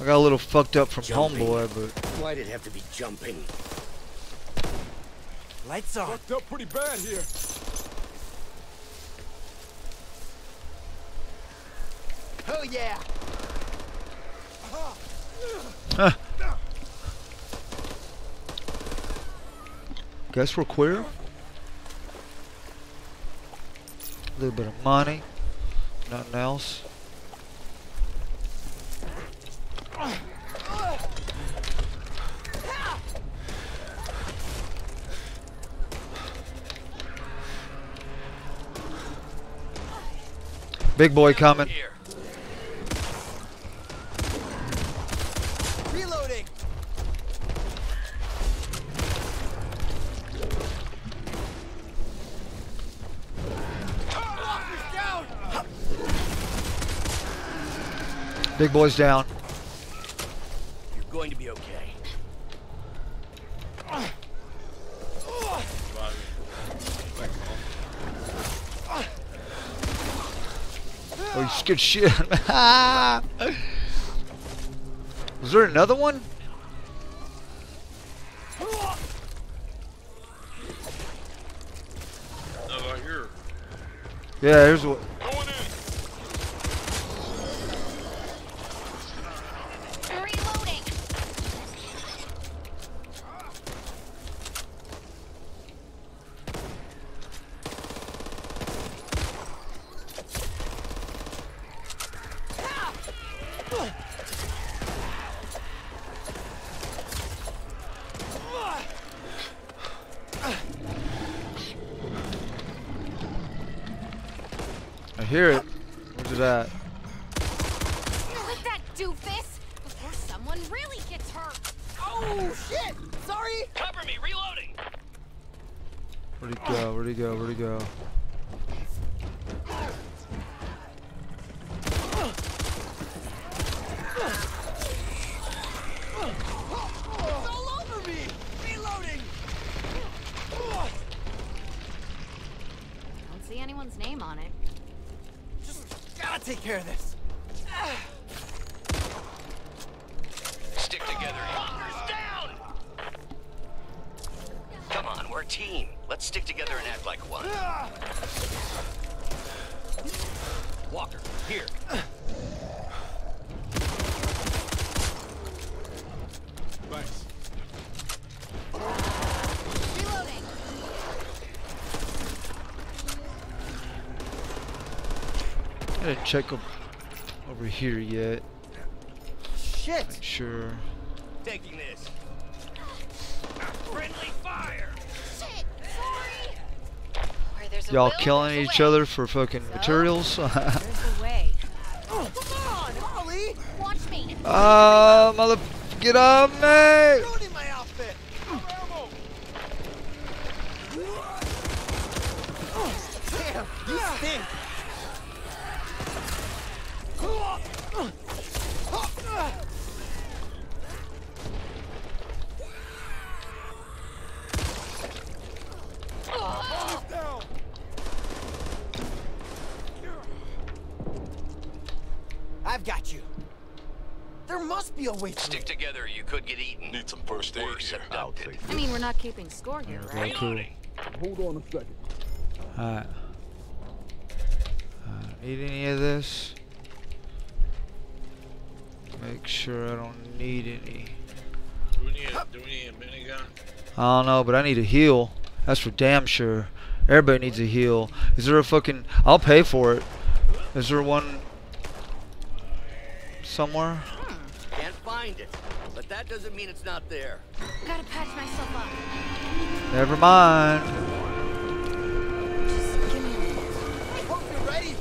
I got a little fucked up from
Jumping.
Homeboy, but
Why'd it have to be jumping?
Lights on.
Fucked up pretty bad here.
Oh yeah!
guess we're queer. A little bit of money, nothing else. Big boy coming.
Reloading!
Big boy's down.
You're going to be okay.
You shit. Was there another one?
How about here?
Yeah, here's what.
Going in.
Reloading.
I hear it. Where's it at?
With that doofus before someone really gets hurt.
Oh shit! Sorry!
Cover me, reloading.
Where'd he go? Where'd he go? Where'd he go?
It's all over me! Reloading!
Don't see anyone's name on it.
Just gotta take care of this.
Stick together. Walker's down. Come on, we're a team. Let's stick together and act like one. Walker, here.
Thanks.
Reloading.
I didn't check up over here yet.
Shit!
Make sure.
Taking this. Friendly fire.
Shit. Sorry.
Where there's a
Y'all killing each
way.
other for fucking materials?
There's a way.
Oh, come on, Holly!
Watch me.
Ah, mother, get on me!
Ruining my outfit! Damn, you stink!
Down.
I've got you. There must be a way through.
Stick together, you could get eaten.
Need some first aid here.
abducted.
I mean, we're not keeping score here,
Okay,
right?
cool.
Hold on a second.
Alright. Uh, need any of this? Make sure I don't need any.
Do we need a, do we need a minigun?
I don't know, but I need a heal. That's for damn sure. Everybody needs a heal. Is there a fucking... I'll pay for it. Is there one... somewhere.
Can't find it. But that doesn't mean it's not there.
Gotta patch myself up.
Never mind.
Just give me a minute.
Hope you're ready.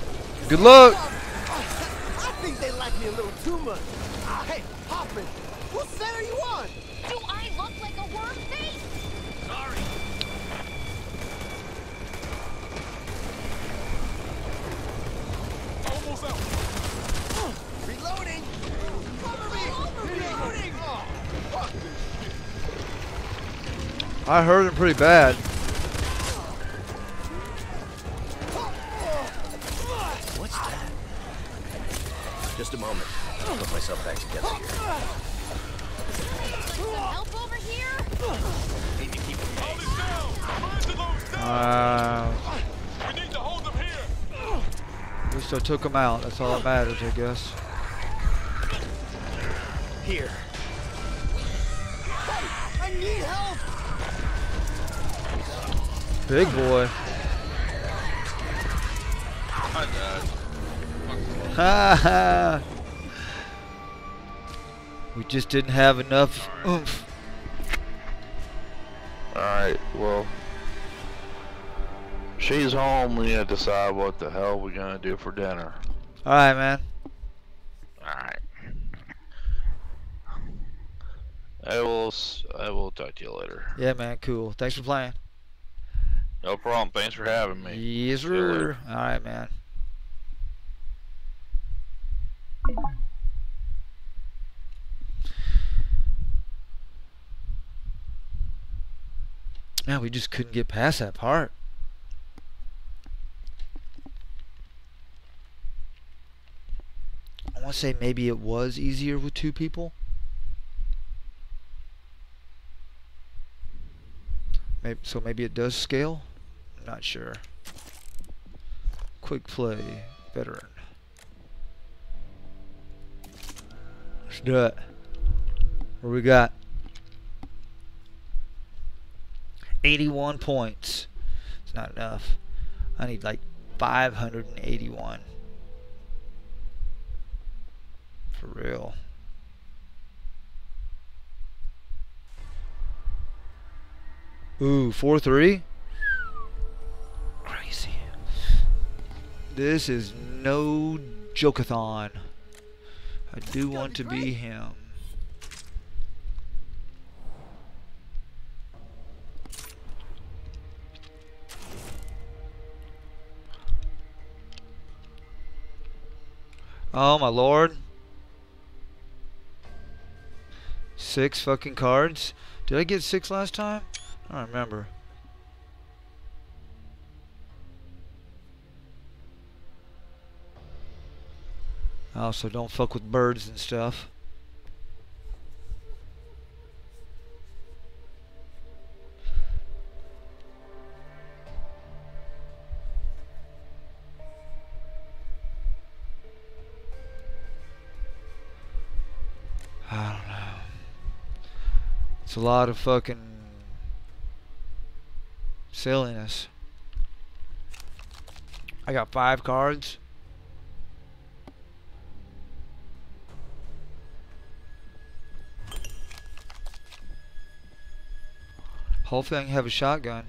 Good luck.
I think they like me a little too much. Ah, hey, Hoffman, what set are you on?
Do I look like a worm face?
Sorry.
Almost out.
Reloading.
I heard him pretty bad.
What's that? Just a moment. I'll put myself back together here.
Some help over here?
Need to keep it
Hold it down. Run to those down.
Uh,
We need to hold them here.
at least I took him out. That's all that matters, I guess.
here.
Big boy.
I died.
Ha ha. We just didn't have enough oomph.
Alright, well. She's home. We to decide what the hell we're gonna do for dinner.
Alright, man.
Alright. I will. I will talk to you later.
Yeah, man. Cool. Thanks for playing.
No problem. Thanks for having me.
Yes,
See you later.
sir. Alright, man. Man, we just couldn't get past that part. I want to say maybe it was easier with two people. Maybe, so maybe it does scale. Not sure. Quick play, veteran. Let's do it. What we got? 81 points. It's not enough. I need like 581. For real. Ooh, 4-3? This is no jokeathon. I do want to be him. Oh my lord. Six fucking cards. Did I get six last time? I don't remember. Also, don't fuck with birds and stuff. I don't know. It's a lot of fucking silliness. I got five cards. Hopefully I can have a shotgun.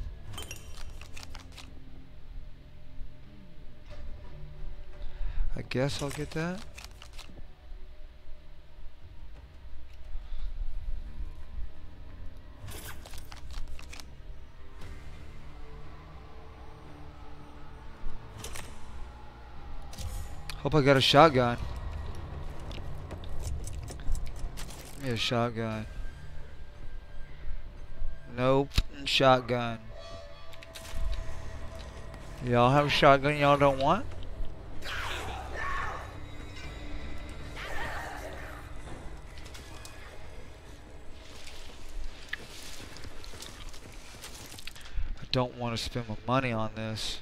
I guess I'll get that. Hope I got a shotgun. Give me a shotgun. Nope, shotgun. Y'all have a shotgun y'all don't want? I don't want to spend my money on this.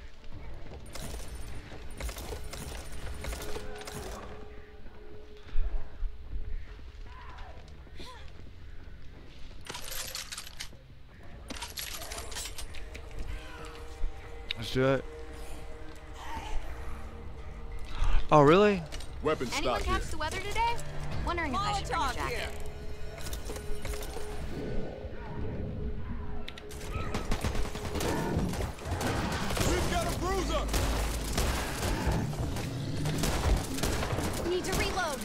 Do it. Oh, really?
Weapon
Anyone
stock here.
catch the weather today? Wondering if I should bring a jacket.
We've got a bruiser!
Need to reload.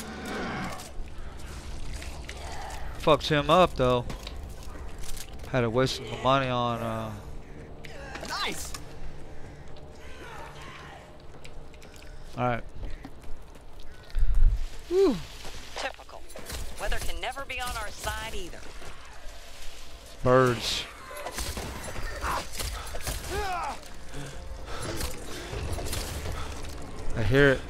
Fucked him up though. Had to waste some money on uh
Nice!
Alright.
Typical. Weather can never be on our side either.
Birds. I hear it.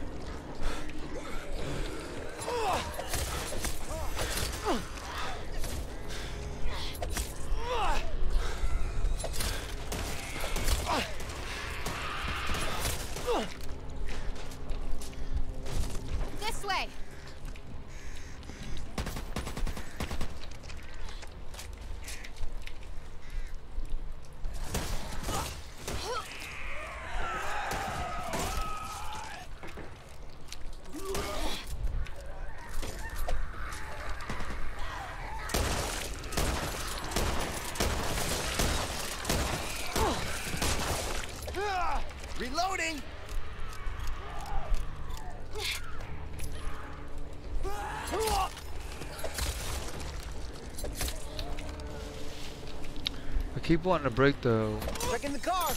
This way.
Reloading!
Wanting to break
Checking the car!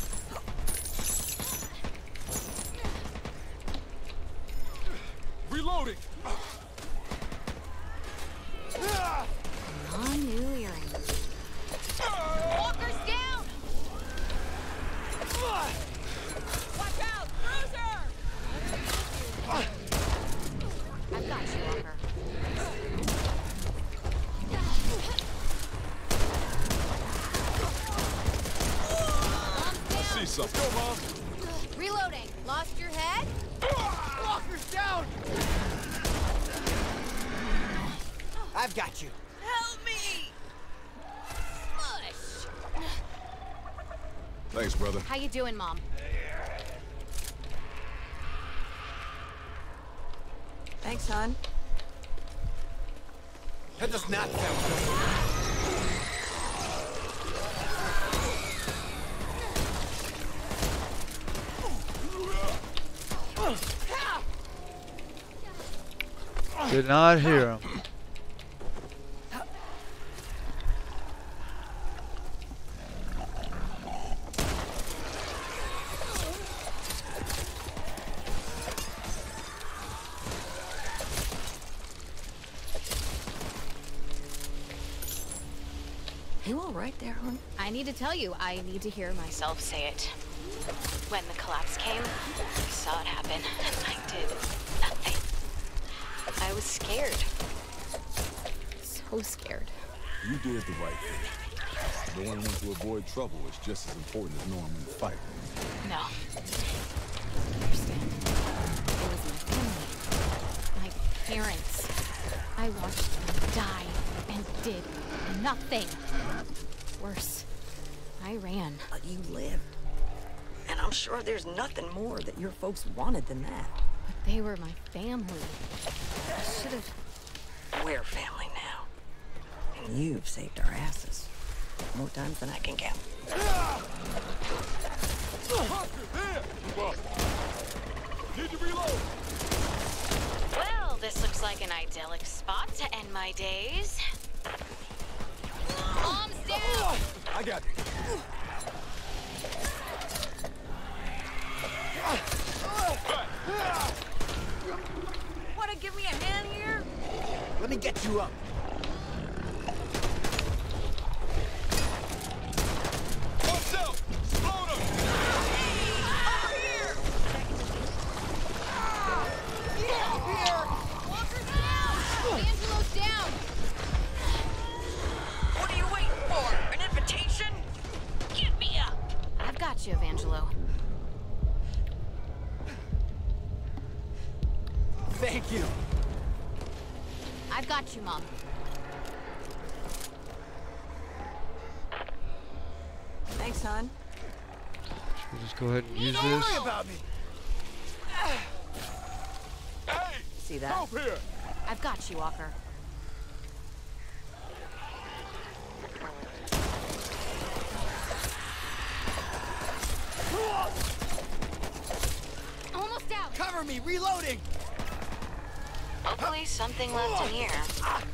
Doing, Mom?
Thanks, hon.
That does not sound good.
did not hear him.
To tell you, I need to hear myself say it. When the collapse came, I saw it happen, and I did nothing. I was scared. So scared.
You did the right thing. Knowing when to avoid trouble is just as important as knowing when to fight.
No. Understand. It was my family. My parents. I watched them die and did nothing. Worse, I ran.
But you lived. And I'm sure there's nothing more that your folks wanted than that.
But they were my family. I should have.
We're family now. And you've saved our asses. More times than I can count.
Need to reload!
Well, this looks like an idyllic spot to end my days.
Mom's down!
I got you.
Wanna give me a hand here?
Let me get you up.
Something left in here.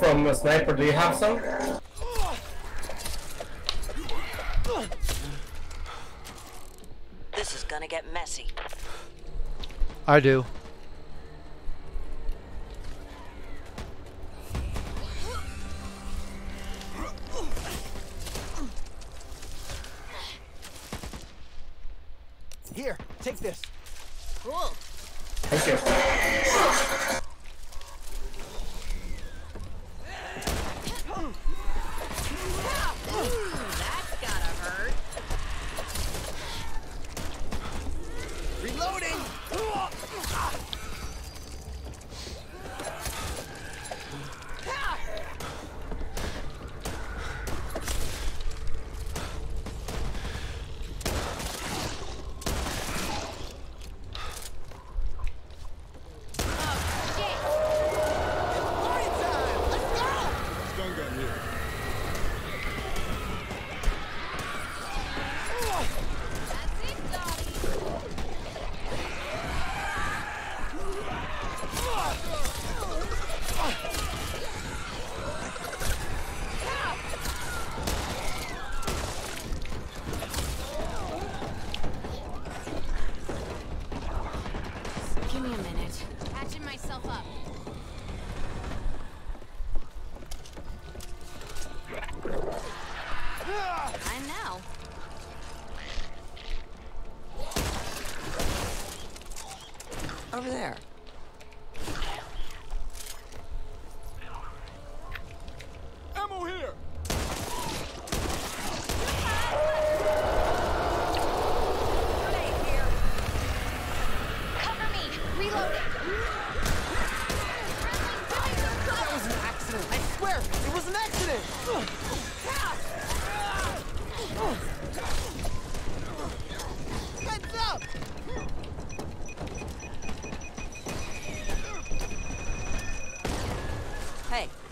From a sniper. Do you have some?
This is gonna get messy.
I do.
Here, take this.
Cool.
Thank you.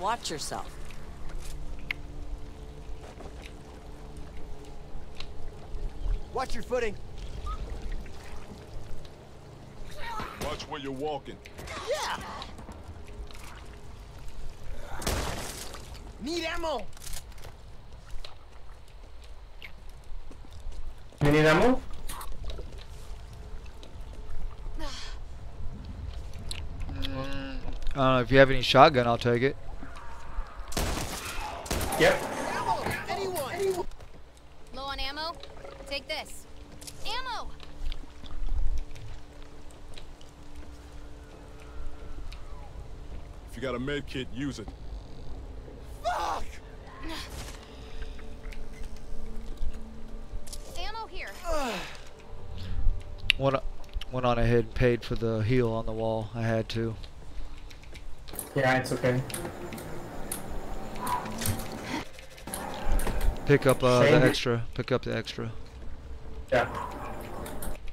Watch yourself.
Watch your footing.
Watch where you're walking.
Yeah! Need ammo!
You need ammo?
I don't know if you have any shotgun. I'll take it.
If you got a med kit, use it.
Fuck!
Ammo here.
Went, went on ahead and paid for the heal on the wall. I had to.
Yeah, it's okay.
Pick up uh, the extra. Pick up the extra.
Yeah.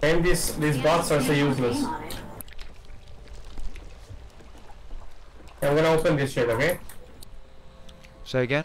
And these these bots are so useless. I'm gonna open this shit, okay?
Say again.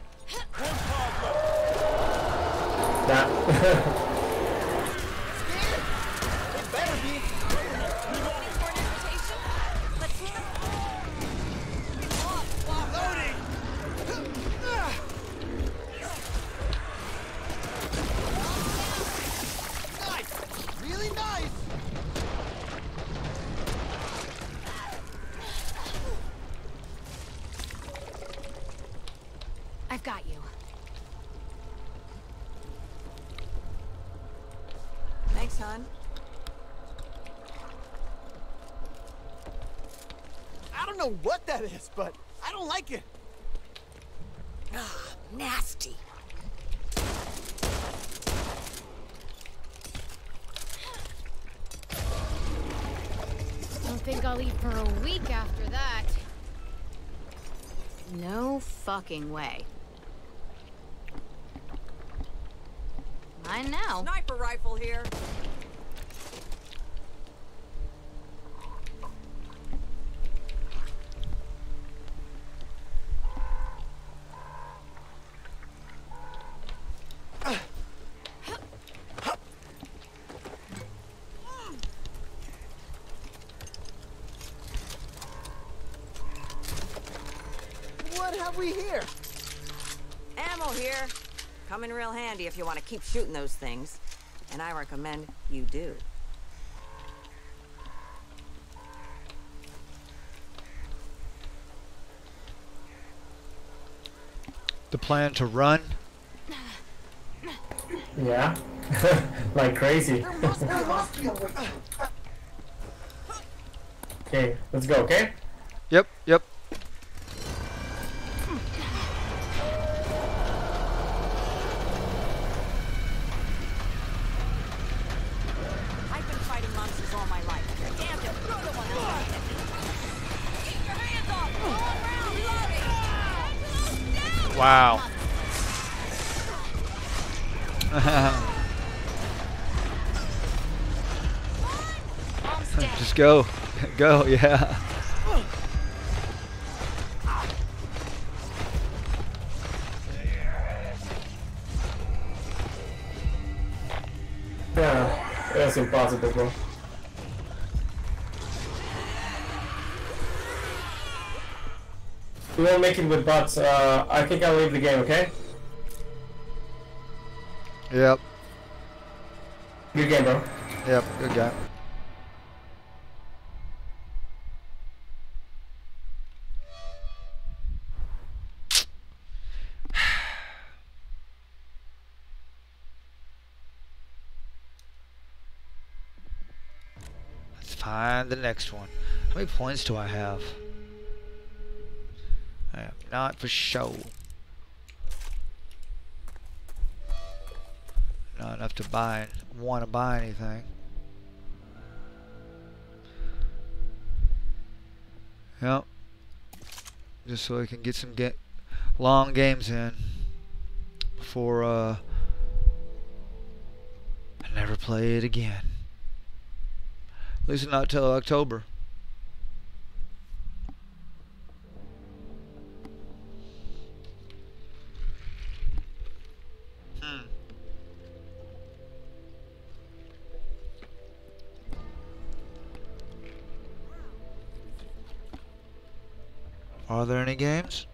Don't know what that is, but I don't like it.
Ah, nasty.
Don't think I'll eat for a week after that.
No fucking way. Mine now.
Sniper rifle here. In handy if you want to keep shooting those things. And I recommend you do.
The plan to run.
Yeah. like crazy. okay, let's go, okay?
Go. Go, yeah.
Yeah, that's impossible, bro. We won't make it with bots. Uh, I think I'll leave the game, okay?
Next one. How many points do I have? I have not for show. Not enough to buy, want to buy anything. Yep. Just so I can get some get long games in before uh, I never play it again. At least not till October. Hmm. Are there any games?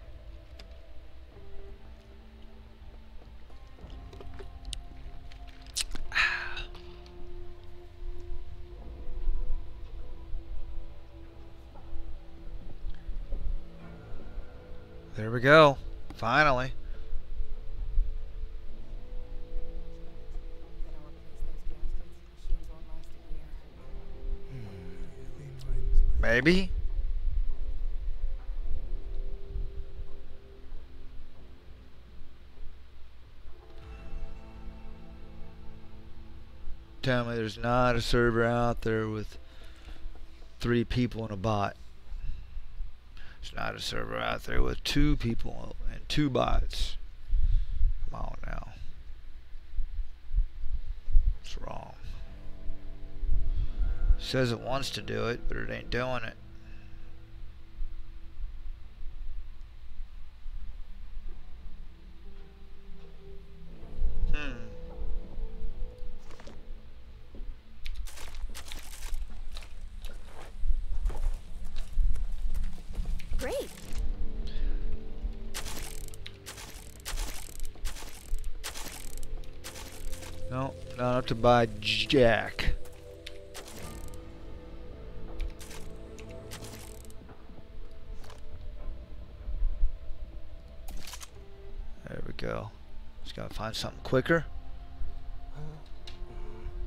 We go. Finally. Maybe. Tell me there's not a server out there with three people and a bot. There's not a server out there with two people and two bots. Come on now. What's wrong? Says it wants to do it, but it ain't doing it. Buy Jack. There we go. Just gotta find something quicker.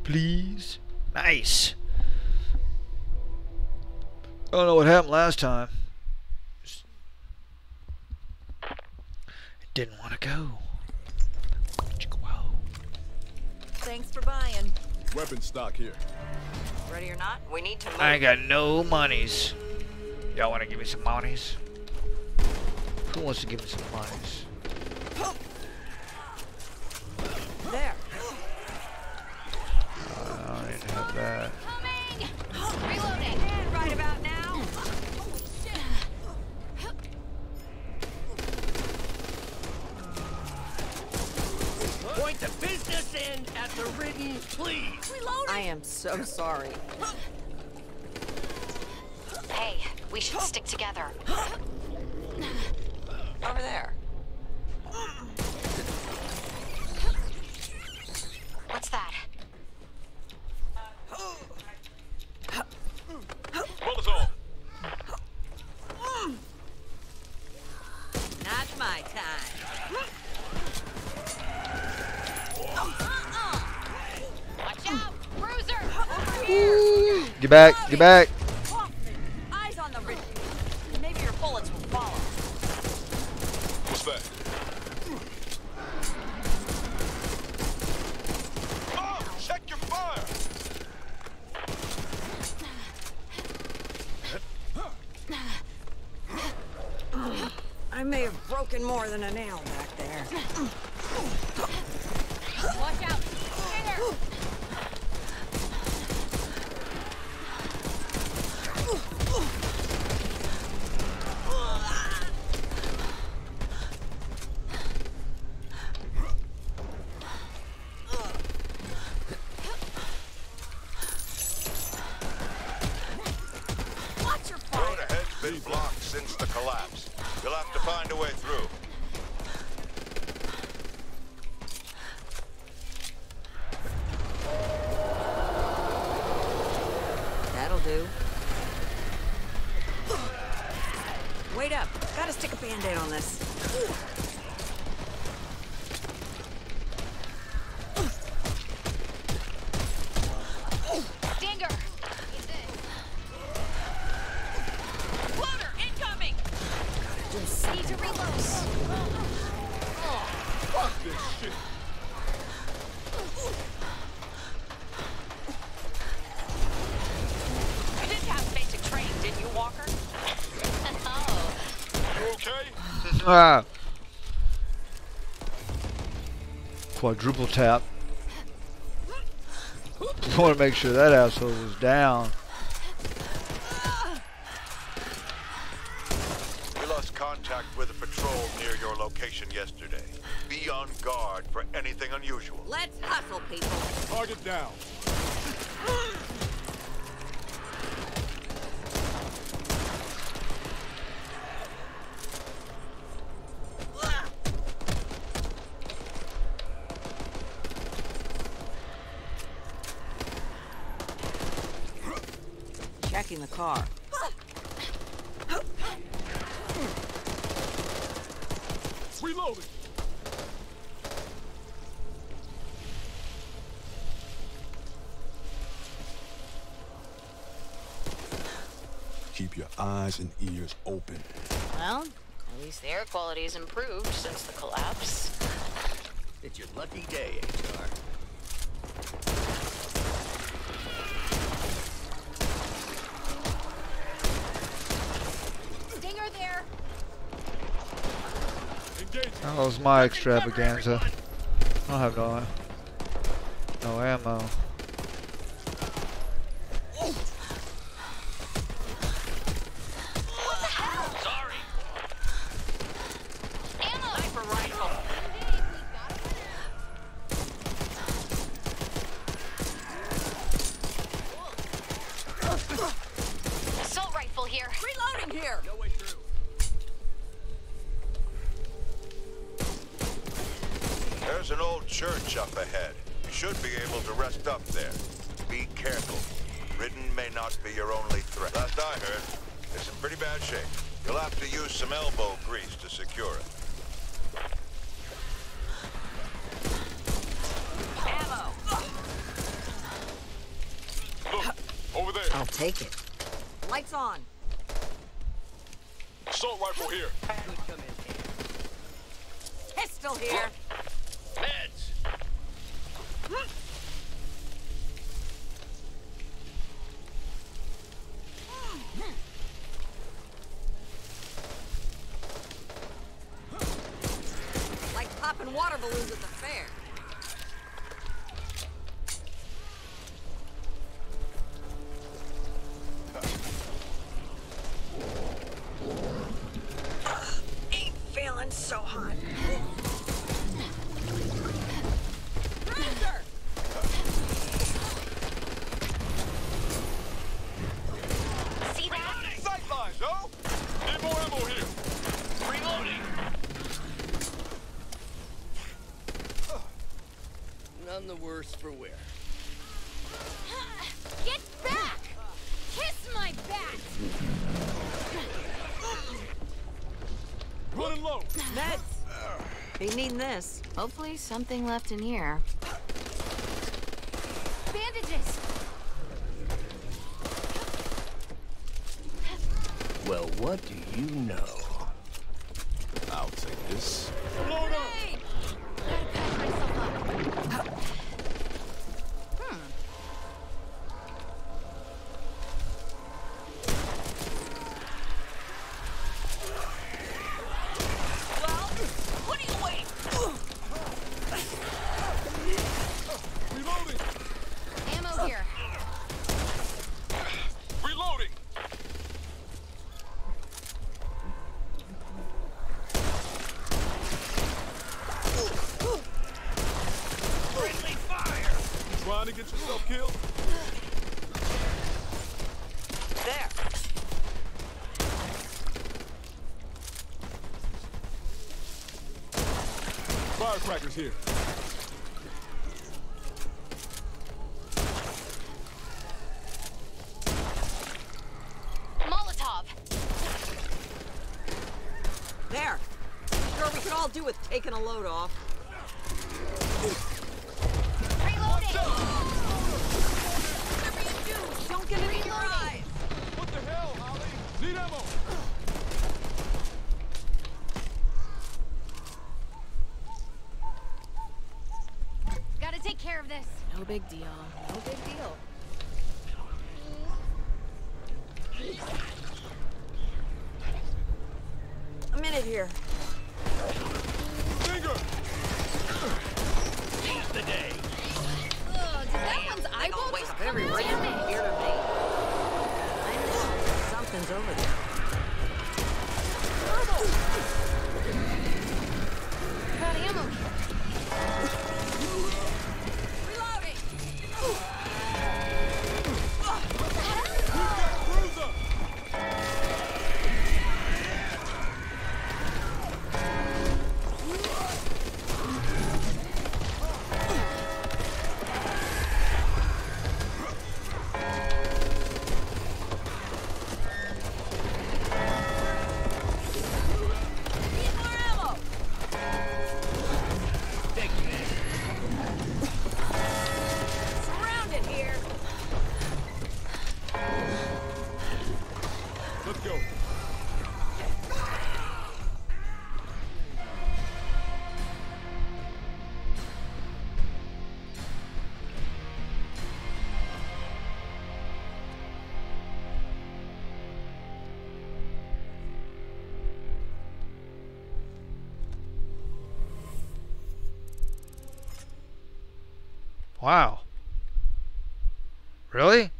please. Nice. I don't know what happened last time. Didn't want to go.
Thanks for buying.
Weapon stock here.
Ready or not, we need to move.
I ain't got no monies. Y'all want to give me some monies? Who wants to give me some monies?
There.
Uh, I didn't have that.
Reloading.
Right about now.
Point the business end at the ridden, please.
I am so sorry.
Hey, we should stick together.
Get back, get back.
This
shit.
You didn't have basic training, did you, Walker?
Oh,
You okay?
Ah. Quadruple tap. want to make sure that asshole was down.
Anything unusual.
Let's hustle, people.
Target down.
least the air quality has improved since the collapse.
It's your lucky day, HR.
Stinger there!
That was my extravaganza. I don't have no, no ammo.
worse for wear.
Get back! Kiss my back!
Running low!
Meds! Be need this.
Hopefully something left in here.
firecrackers here.
Wow. Really?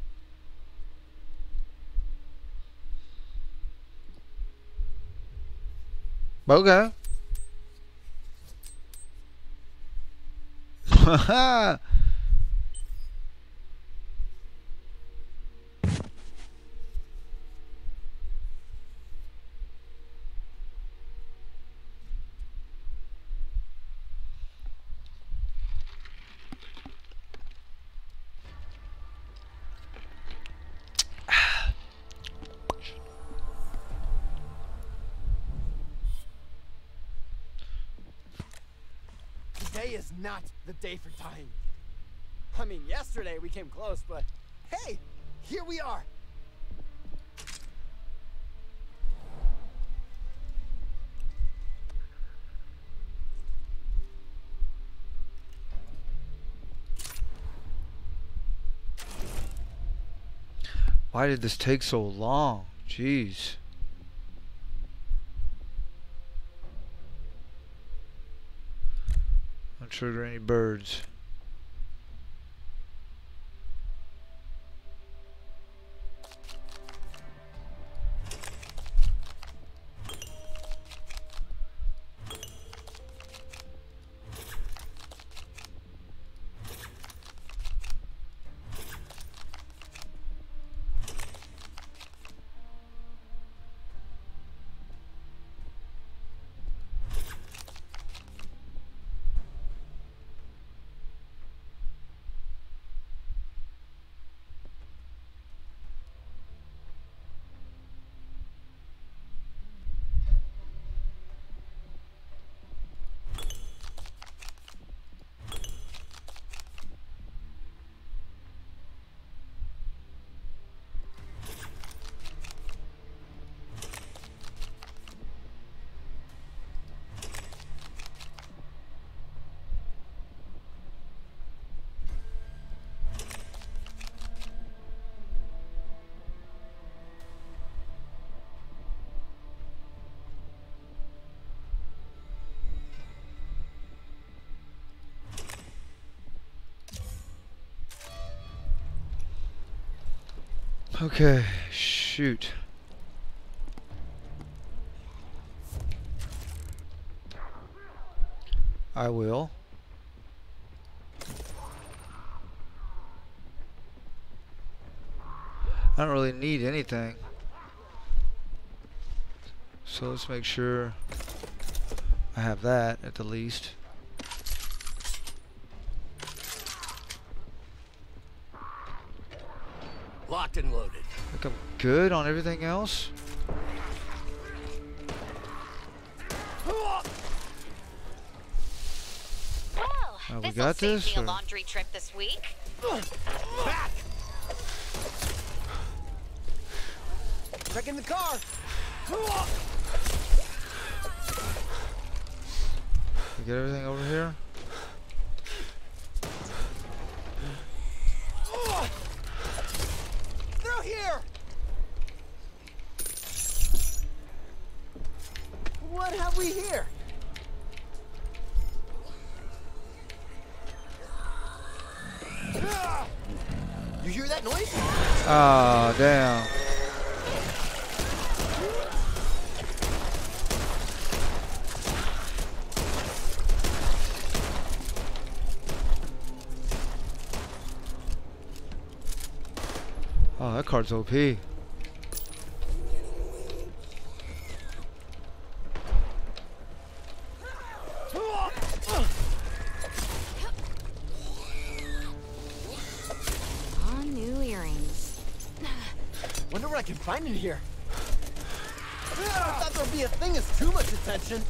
Bogo.
Today is not the day for dying. I mean, yesterday we came close, but hey, here we are.
Why did this take so long? Jeez. Don't any birds. Okay, shoot. I will. I don't really need anything. So let's make sure I have that at the least.
Locked and loaded.
Think I'm good on everything else?
Well,
we
this'll
got this,
me a laundry trip this week.
Back! Back in the car!
We get everything over here? Oh, OP.
All new earrings.
Wonder what I can find in here. I thought there'd be a thing as too much attention.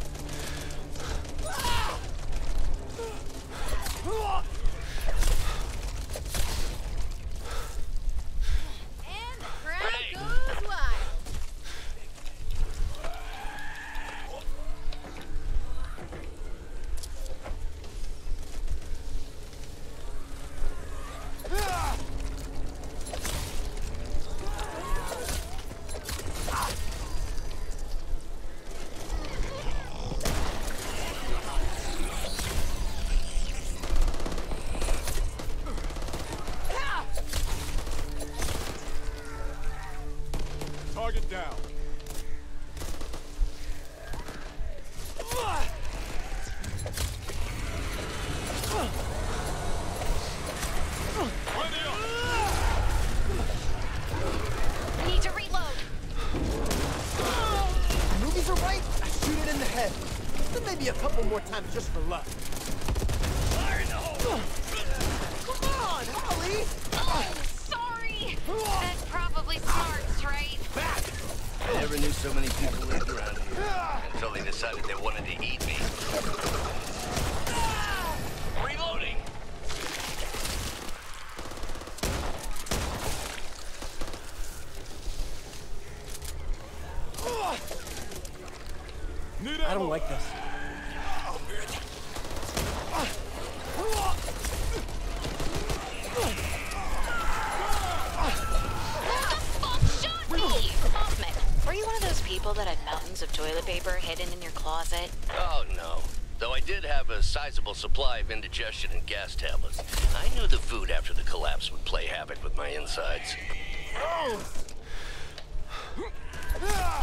Just
a sizable supply of indigestion and gas tablets. I knew the food after the collapse would play havoc with my insides.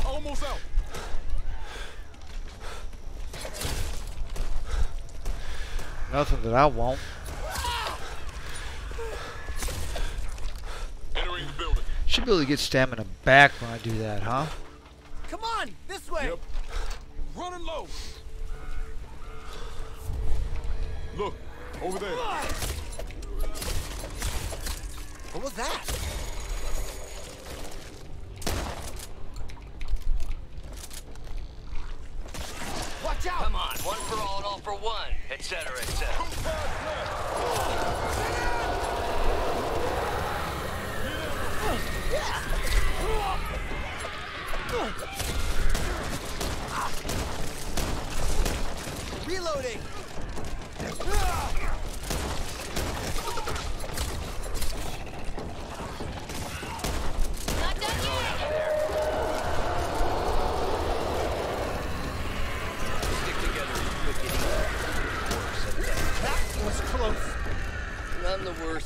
Almost out.
Nothing that I want.
Entering the building.
Should be able to get stamina back when I do that, huh?
Come on, this way.
Yep. Running low. Look, over there.
What was that? Watch out!
Come on, one for all and all for one, etc., etc.
Reloading.
Not done yet!
Stick together, you quick it Worse at that.
That was close.
None the worse for wear.
Got a winner!
Need to reload.
This shit burns.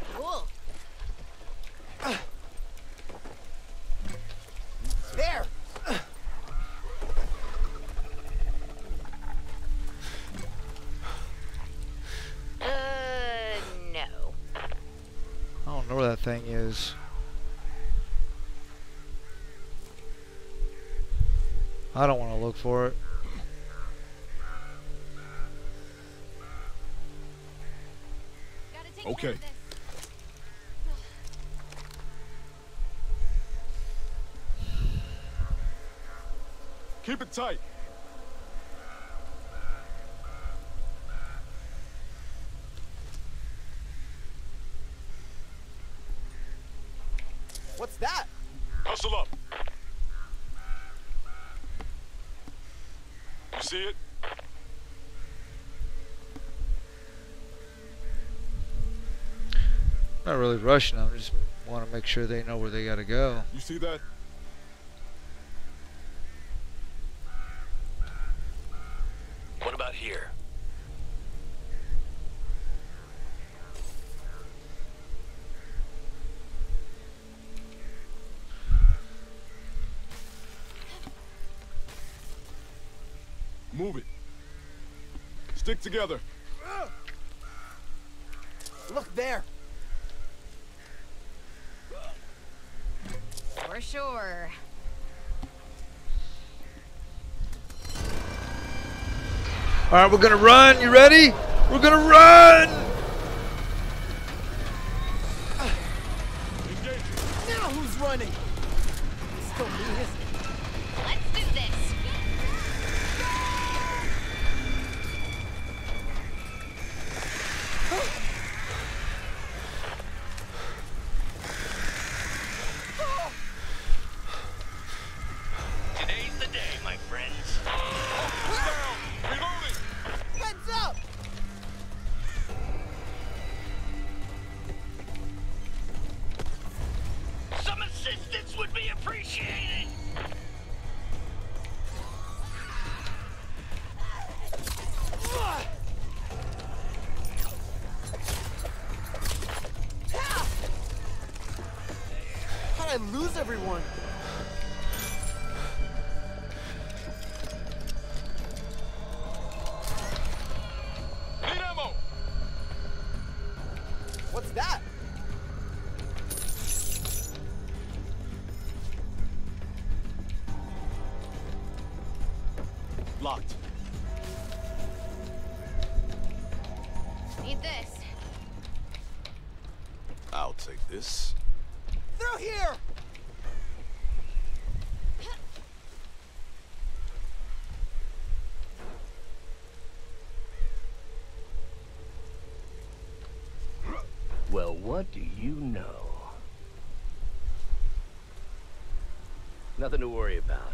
look for it.
Okay. Keep it tight.
What's that?
Hustle up. See it?
not really rushing them. Just want to make sure they know where they got to go.
You see that? Stick together.
Look there.
For sure.
All right, we're gonna run. You ready? We're gonna run.
Nothing to worry about.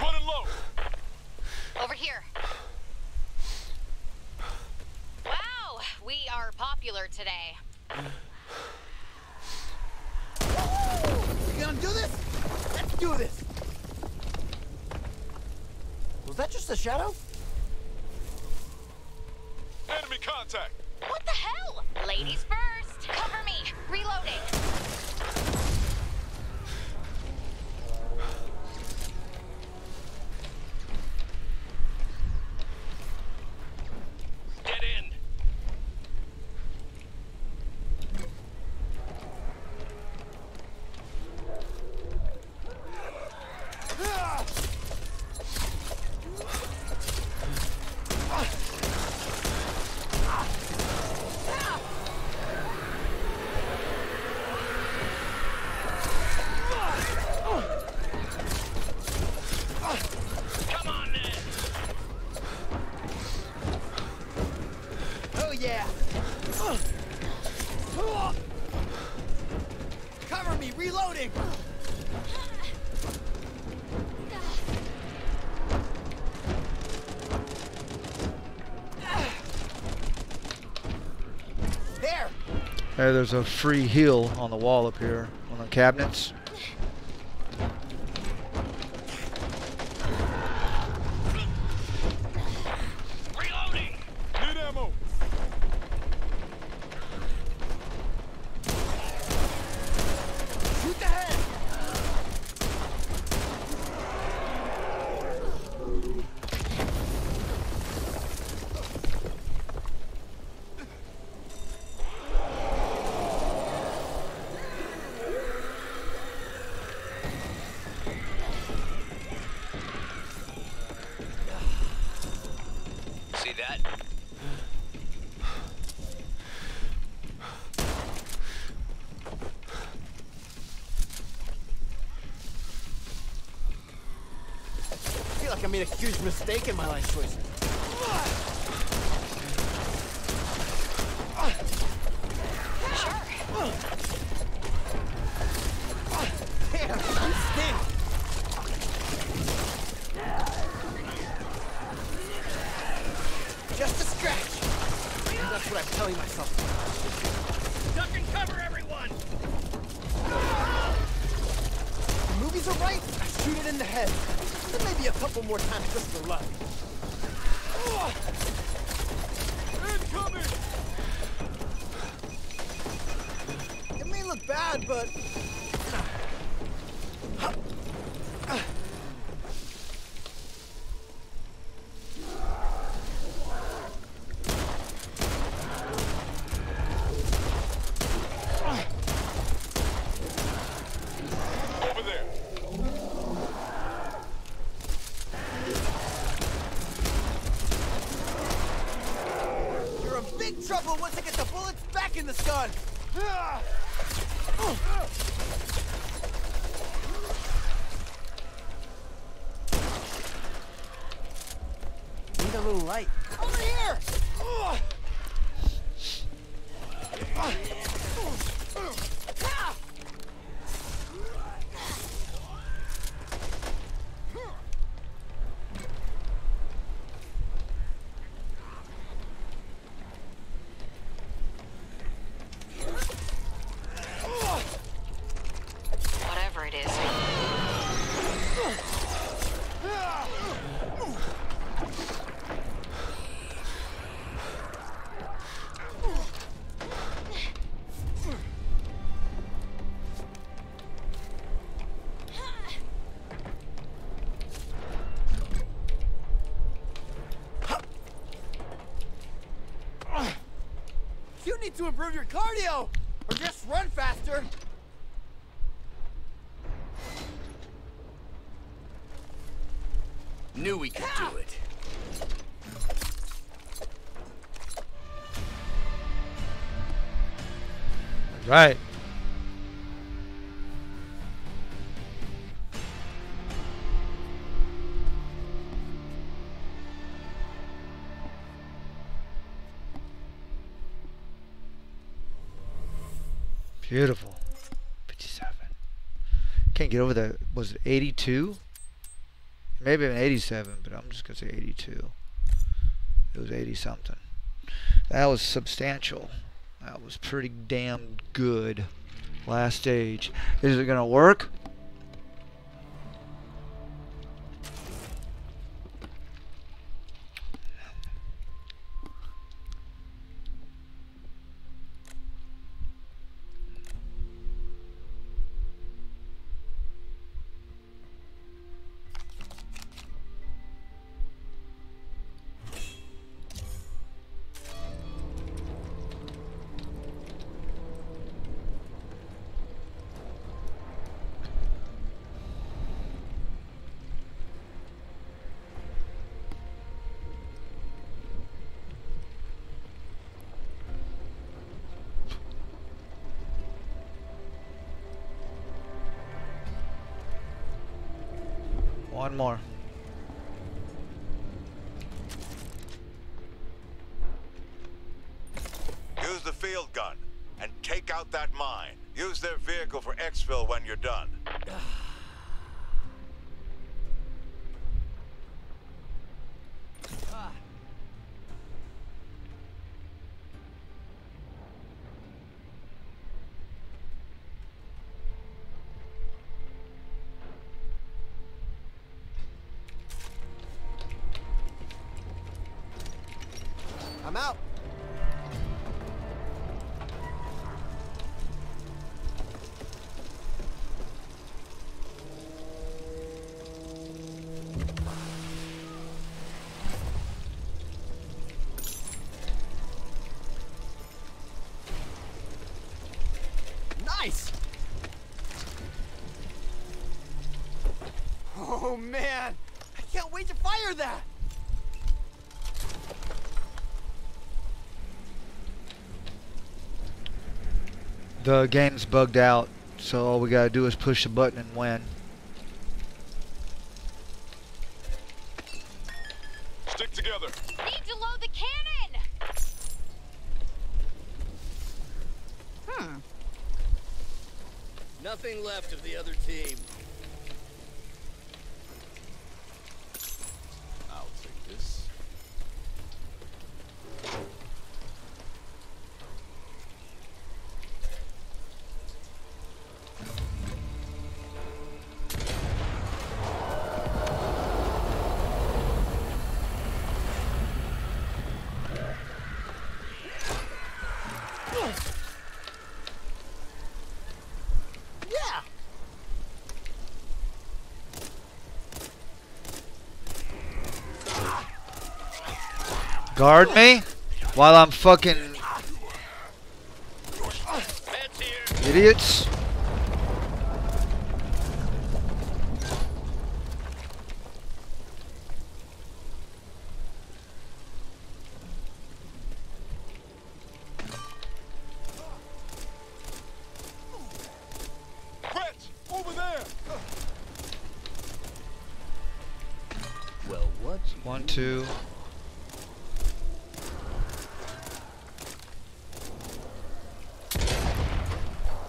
Running low.
Over here. Wow, we are popular today.
We gonna do this? Let's do this. Was that just a shadow?
Hey, there's a free heal on the wall up here on the cabinets.
Reloading!
Need ammo.
Shoot the head.
See that?
I feel like I made a huge mistake in my life choices. Need to improve your cardio! Or just run faster!
Knew we could do ah! it.
Right. Beautiful. 57. Can't get over that. Was it 82? Maybe an 87, but I'm just going to say 82. It was 80 something. That was substantial. That was pretty damn good. Last stage. Is it going to work?
Fire that!
The game's bugged out, so all we gotta do is push the button and win.
Stick together.
Need to load the cannon!
Hmm.
Nothing left of the other team.
I'll take this.
Yeah!
Guard me while I'm fucking idiots.
Brett, over there.
Well, what?
One, two.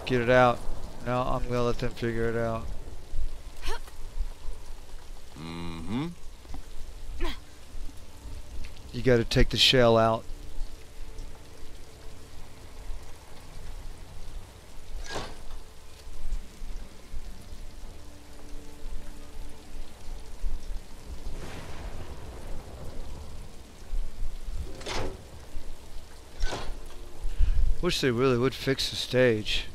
Get it out. No, I'm gonna let them figure it out.
Mm-hmm.
You gotta take the shell out. Wish they really would fix the stage.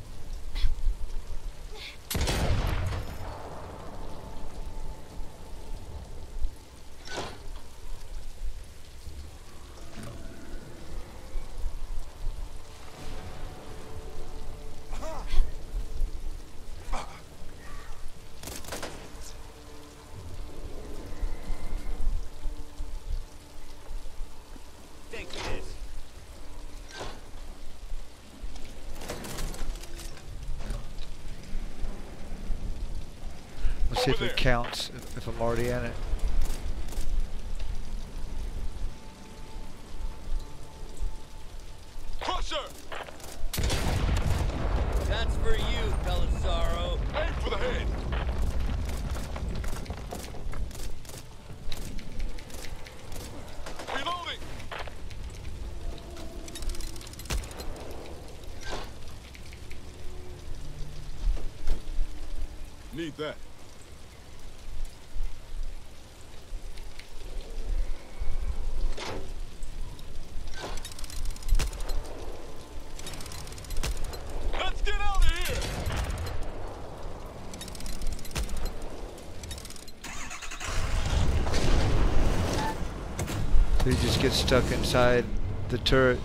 If I'm already in it.
Crusher!
That's for you, Belisaro.
Aim for the head! Reloading! Need that. Let's get out of here!
So you just get stuck inside the turret.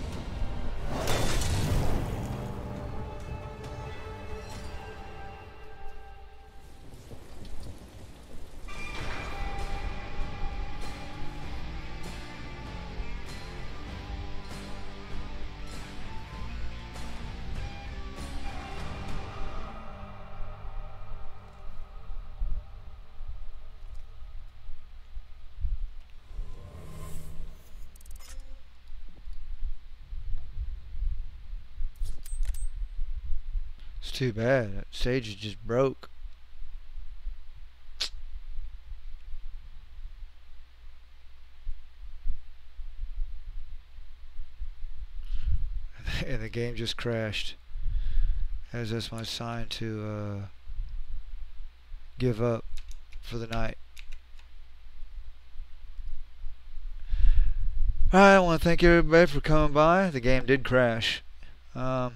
Too bad. That stage is just broke. and the game just crashed. As that's my sign to uh, give up for the night. Alright, I want to thank everybody for coming by. The game did crash. Um,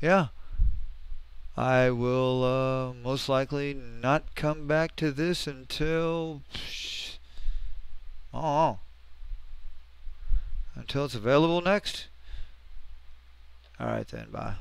yeah. I will uh, most likely not come back to this until oh until it's available next. All right then, bye.